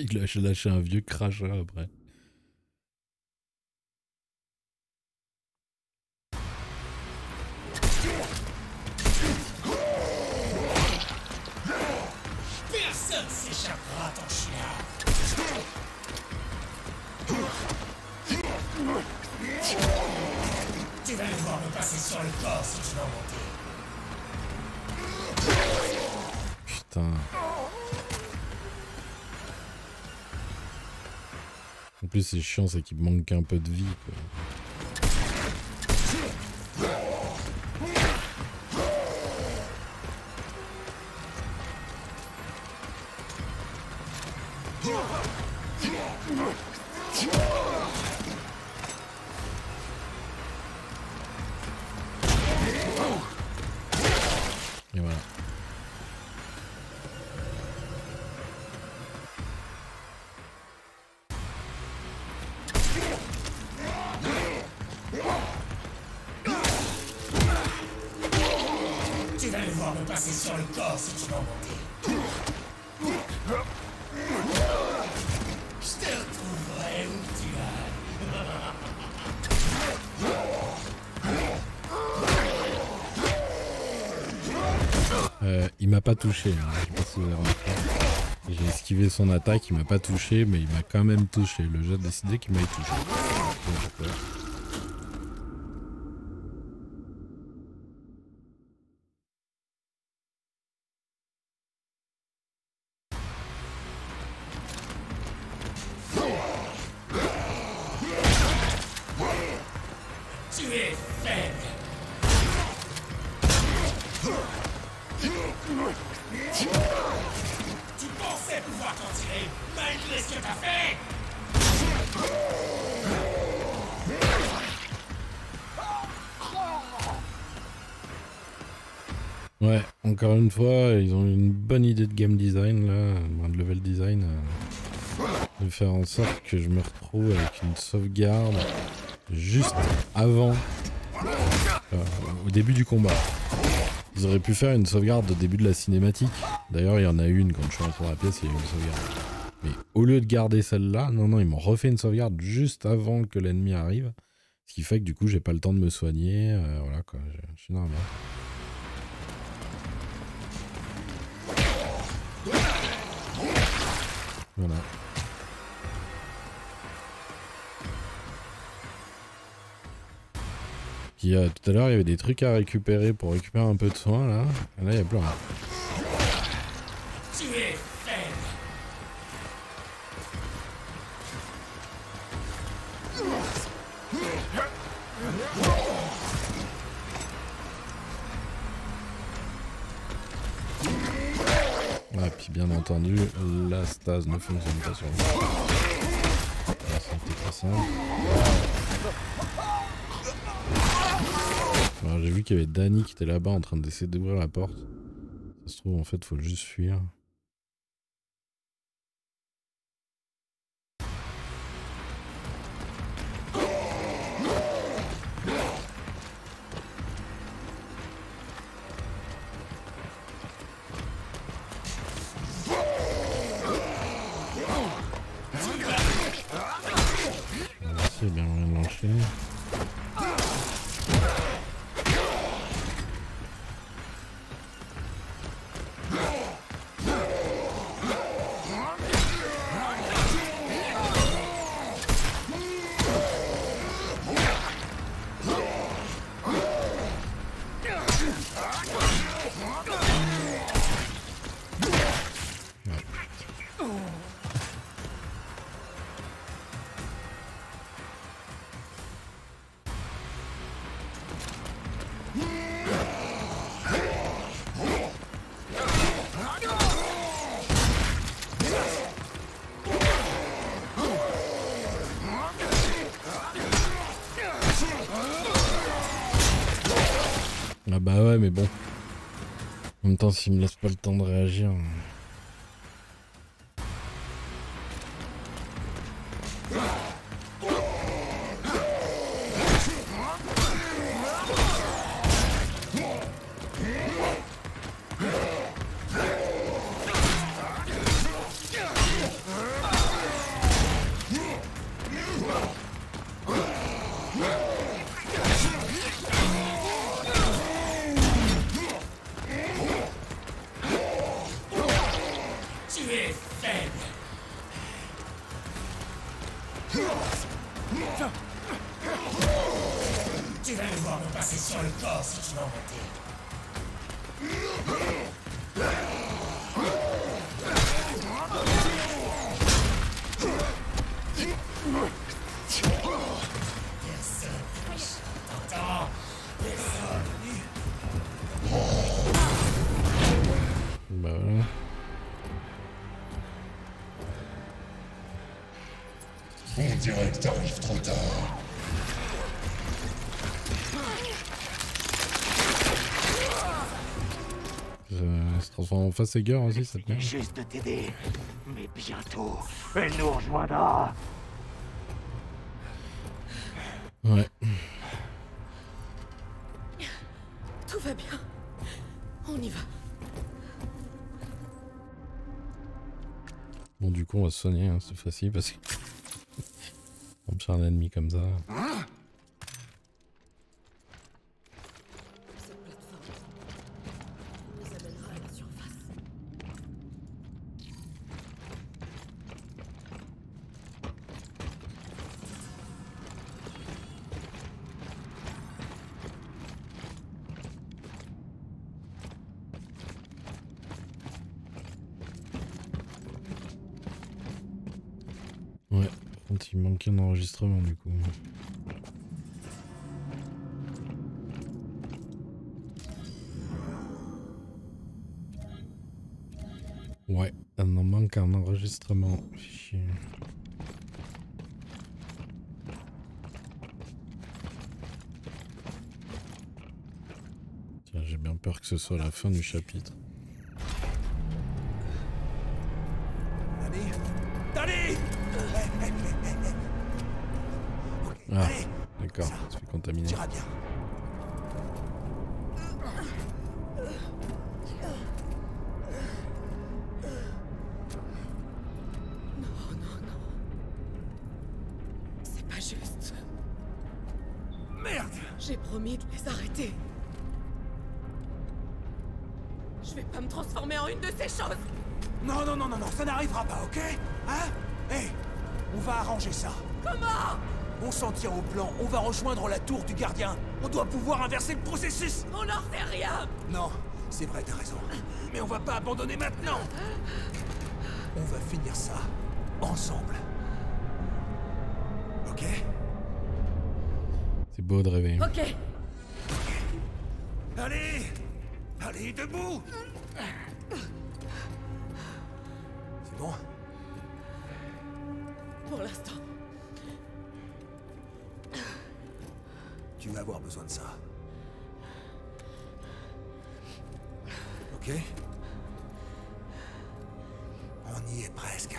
Speaker 1: Il a lâché un vieux crachat après. Manque un peu de vie. Quoi.
Speaker 9: Passer sur le corps si tu veux monter. Je te retrouverai où tu vas.
Speaker 1: Euh, il m'a pas touché, hein, je sais pas si vous avez remarqué. J'ai esquivé son attaque, il m'a pas touché, mais il m'a quand même touché. Le jeu a décidé qu'il m'avait touché. Je sais faire en sorte que je me retrouve avec une sauvegarde juste avant, euh, au début du combat. Ils auraient pu faire une sauvegarde au début de la cinématique. D'ailleurs, il y en a une quand je suis rentré dans la pièce, il y a une sauvegarde. Mais au lieu de garder celle-là, non, non, ils m'ont refait une sauvegarde juste avant que l'ennemi arrive. Ce qui fait que du coup, j'ai pas le temps de me soigner. Euh, voilà quoi, je suis normal. Voilà. Puis, euh, tout à l'heure, il y avait des trucs à récupérer pour récupérer un peu de soins, là. Et là, il n'y a plus rien. Ah, puis bien entendu, la stase ne fonctionne pas sur moi. Ah, J'ai vu qu'il y avait Danny qui était là-bas en train d'essayer d'ouvrir la porte. Ça se trouve, en fait, faut juste fuir. C'est bien moyen S'il me laisse pas le temps de réagir. Se transforme en face Eger aussi, cette merde.
Speaker 10: juste de t'aider. Mais bientôt, elle nous rejoindra.
Speaker 1: Ouais.
Speaker 5: Tout va bien. On y va.
Speaker 1: Bon, du coup, on va se soigner hein, cette fois-ci parce que. on me un ennemi comme ça.
Speaker 5: Cette plateforme nous amènera à la surface.
Speaker 1: Ouais, par contre, il manque un enregistrement du coup. Ouais, on en manque un enregistrement. Chier. Tiens, j'ai bien peur que ce soit la fin du chapitre.
Speaker 4: Danny Danny
Speaker 1: Ah, d'accord, ça se fait contaminer.
Speaker 4: Bien.
Speaker 5: Non, non, non. C'est pas juste.
Speaker 4: Merde
Speaker 5: J'ai promis de les arrêter. Je vais pas me transformer en une de ces choses.
Speaker 4: Non, non, non, non, non, ça n'arrivera pas, ok? Hein? Hé On va arranger ça.
Speaker 5: Comment?
Speaker 4: On s'en tient au plan, on va rejoindre la tour du gardien. On doit pouvoir inverser le processus
Speaker 5: On n'en sait rien
Speaker 4: Non, c'est vrai, t'as raison. Mais on va pas abandonner maintenant On va finir ça ensemble. Ok?
Speaker 1: C'est beau de rêver.
Speaker 5: Ok,
Speaker 4: Allez Allez, debout C'est bon?
Speaker 5: Pour l'instant.
Speaker 4: Tu vas avoir besoin de ça. Ok? On y est presque.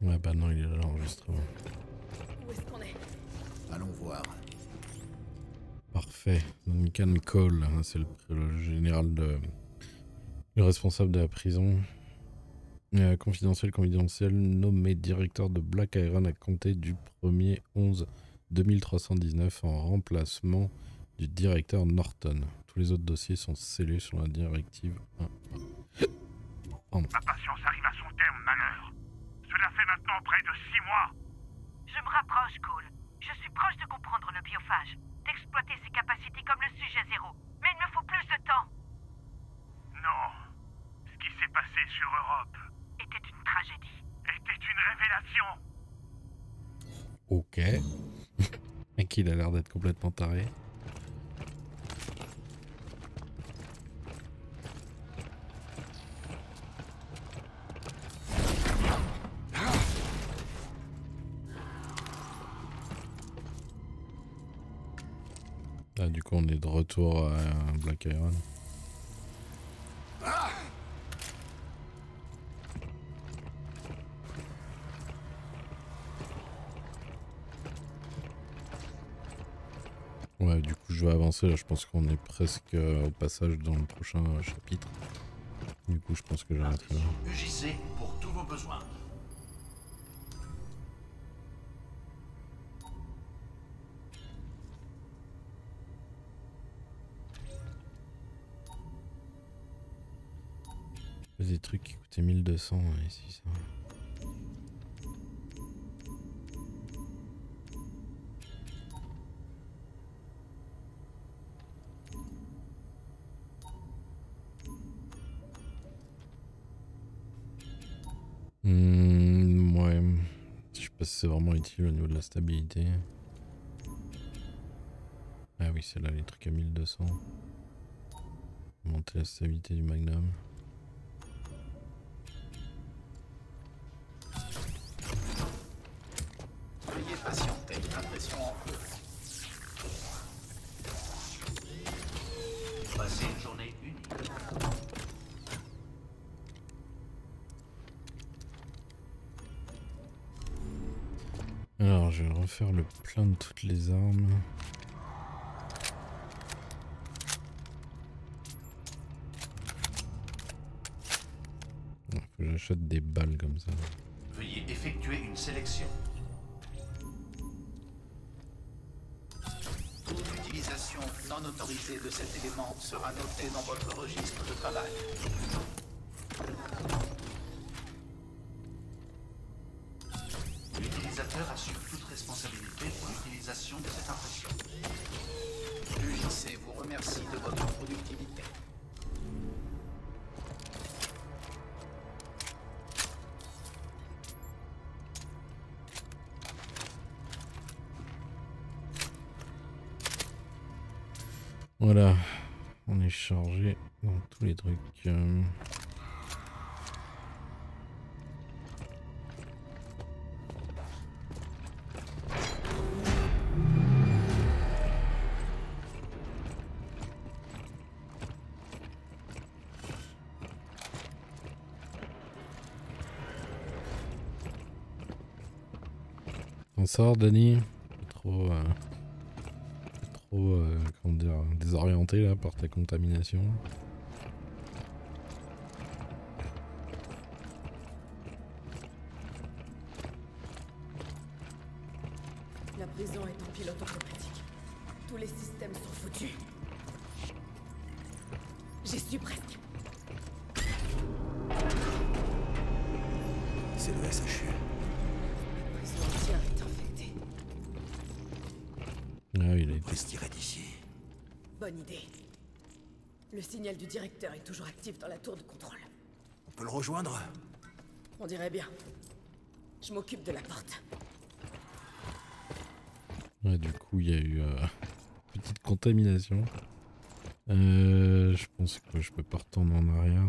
Speaker 1: Ouais, bah non, il est là l'enregistrement.
Speaker 5: Où est-ce qu'on est?
Speaker 11: Allons voir.
Speaker 1: Parfait. Duncan Cole, hein, c'est le, le général de. Le responsable de la prison. Euh, confidentiel, confidentiel, nommé directeur de Black Iron à compter du 1er 11 2319 en remplacement du directeur Norton. Tous les autres dossiers sont scellés sur la directive 1.
Speaker 3: Ma patience arrive à son terme, Manœuvre. Cela fait maintenant près de six mois.
Speaker 12: Je me rapproche, Cole. Je suis proche de comprendre le biophage, d'exploiter ses capacités comme le sujet zéro. Mais il me faut plus de temps.
Speaker 3: Non. Passé sur Europe
Speaker 12: Était une tragédie.
Speaker 3: était une révélation.
Speaker 1: Ok. Mec, il a l'air d'être complètement taré. Ah, du coup, on est de retour à Black Iron. Avancer là. Je pense qu'on est presque euh, au passage dans le prochain euh, chapitre. Du coup, je pense que j'arrêterai là.
Speaker 6: UJC pour tous vos besoins.
Speaker 1: Des trucs qui coûtaient 1200 ouais, ici, ça. Au niveau de la stabilité. Ah oui, c'est là les trucs à 1200. Monter la stabilité du magnum.
Speaker 6: Sélection. Toute utilisation non autorisée de cet élément sera notée dans votre registre de travail.
Speaker 1: Sort, Pas Trop, euh, trop, euh, comment dire, désorienté là par ta contamination.
Speaker 5: Dirait bien. Je m'occupe de la porte.
Speaker 1: Ouais, du coup, il y a eu euh, petite contamination. Euh, je pense que je peux pas retourner en arrière.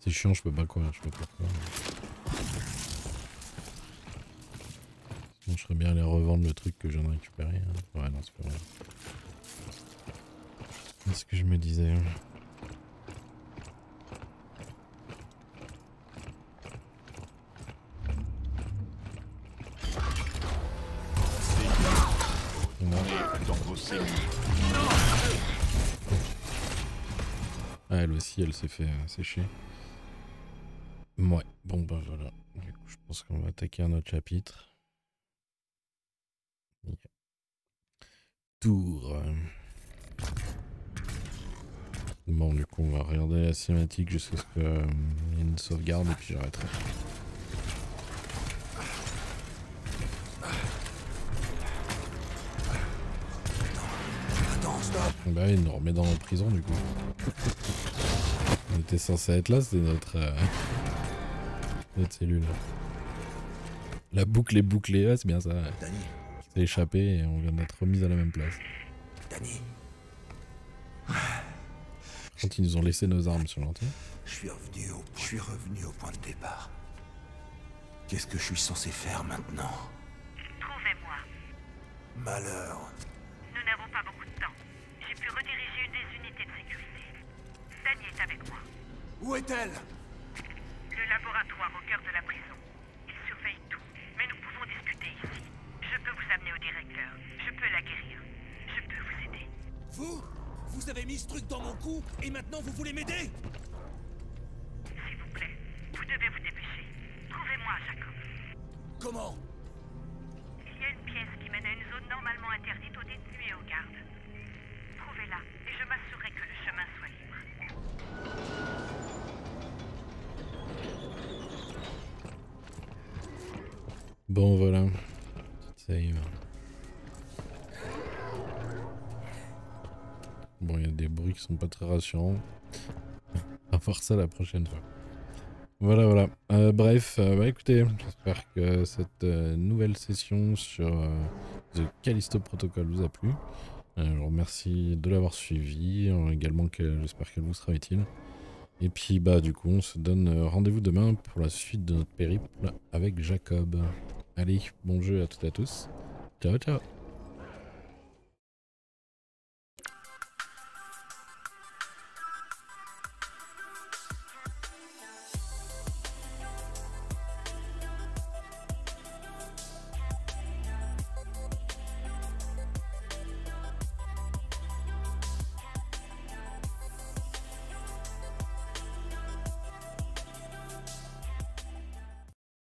Speaker 1: C'est chiant, je peux pas courir, je peux pas courir. Sinon, je serais bien allé revendre le truc que je viens de récupérer. hein. Ouais, non, c'est pas vrai. C'est ce que je me disais. Non. Elle s'est fait euh, sécher. Ouais, bon bah voilà. Du coup, je pense qu'on va attaquer un autre chapitre. Tour. euh. Bon, du coup, on va regarder la cinématique jusqu'à ce qu'il y ait une sauvegarde et puis j'arrêterai. Bah, il nous remet dans la prison du coup. On était censé être là, c'était notre, euh, notre cellule. La boucle est bouclée, ouais, c'est bien ça. ouais. C'est échappé et on vient d'être remis à la même place.
Speaker 4: Danny,
Speaker 1: Quand ils nous ont laissé nos armes sur l'antenne.
Speaker 4: je suis revenu au, je suis revenu au point de départ. Qu'est-ce que je suis censé faire maintenant?
Speaker 12: Trouvez-moi.
Speaker 4: Malheur.
Speaker 12: Nous n'avons pas beaucoup Avec moi.
Speaker 4: Où est-elle?
Speaker 12: Le laboratoire au cœur de la prison. Il surveille tout. Mais nous pouvons discuter ici. Je peux vous amener au directeur. Je peux la guérir. Je peux vous aider.
Speaker 9: Vous? Vous avez mis ce truc dans mon cou et maintenant vous voulez m'aider?
Speaker 12: S'il vous plaît, vous devez vous dépêcher. Trouvez-moi Jacob.
Speaker 9: Comment?
Speaker 12: Il y a une pièce qui mène à une zone normalement interdite aux détenus et aux gardes. Trouvez-la et je m'assurerai que le chemin soit libre.
Speaker 1: Bon voilà. Save. Bon, il y a des bruits qui sont pas très rassurants. On va voir ça la prochaine fois. Voilà, voilà. Euh, bref, euh, bah écoutez, j'espère que cette euh, nouvelle session sur The Callisto Protocol vous a plu. Je vous remercie de l'avoir suivi, également que j'espère qu'elle vous sera utile. Et puis bah du coup, on se donne rendez-vous demain pour la suite de notre périple avec Jacob. Allez, bon jeu à toutes et à tous. Ciao, ciao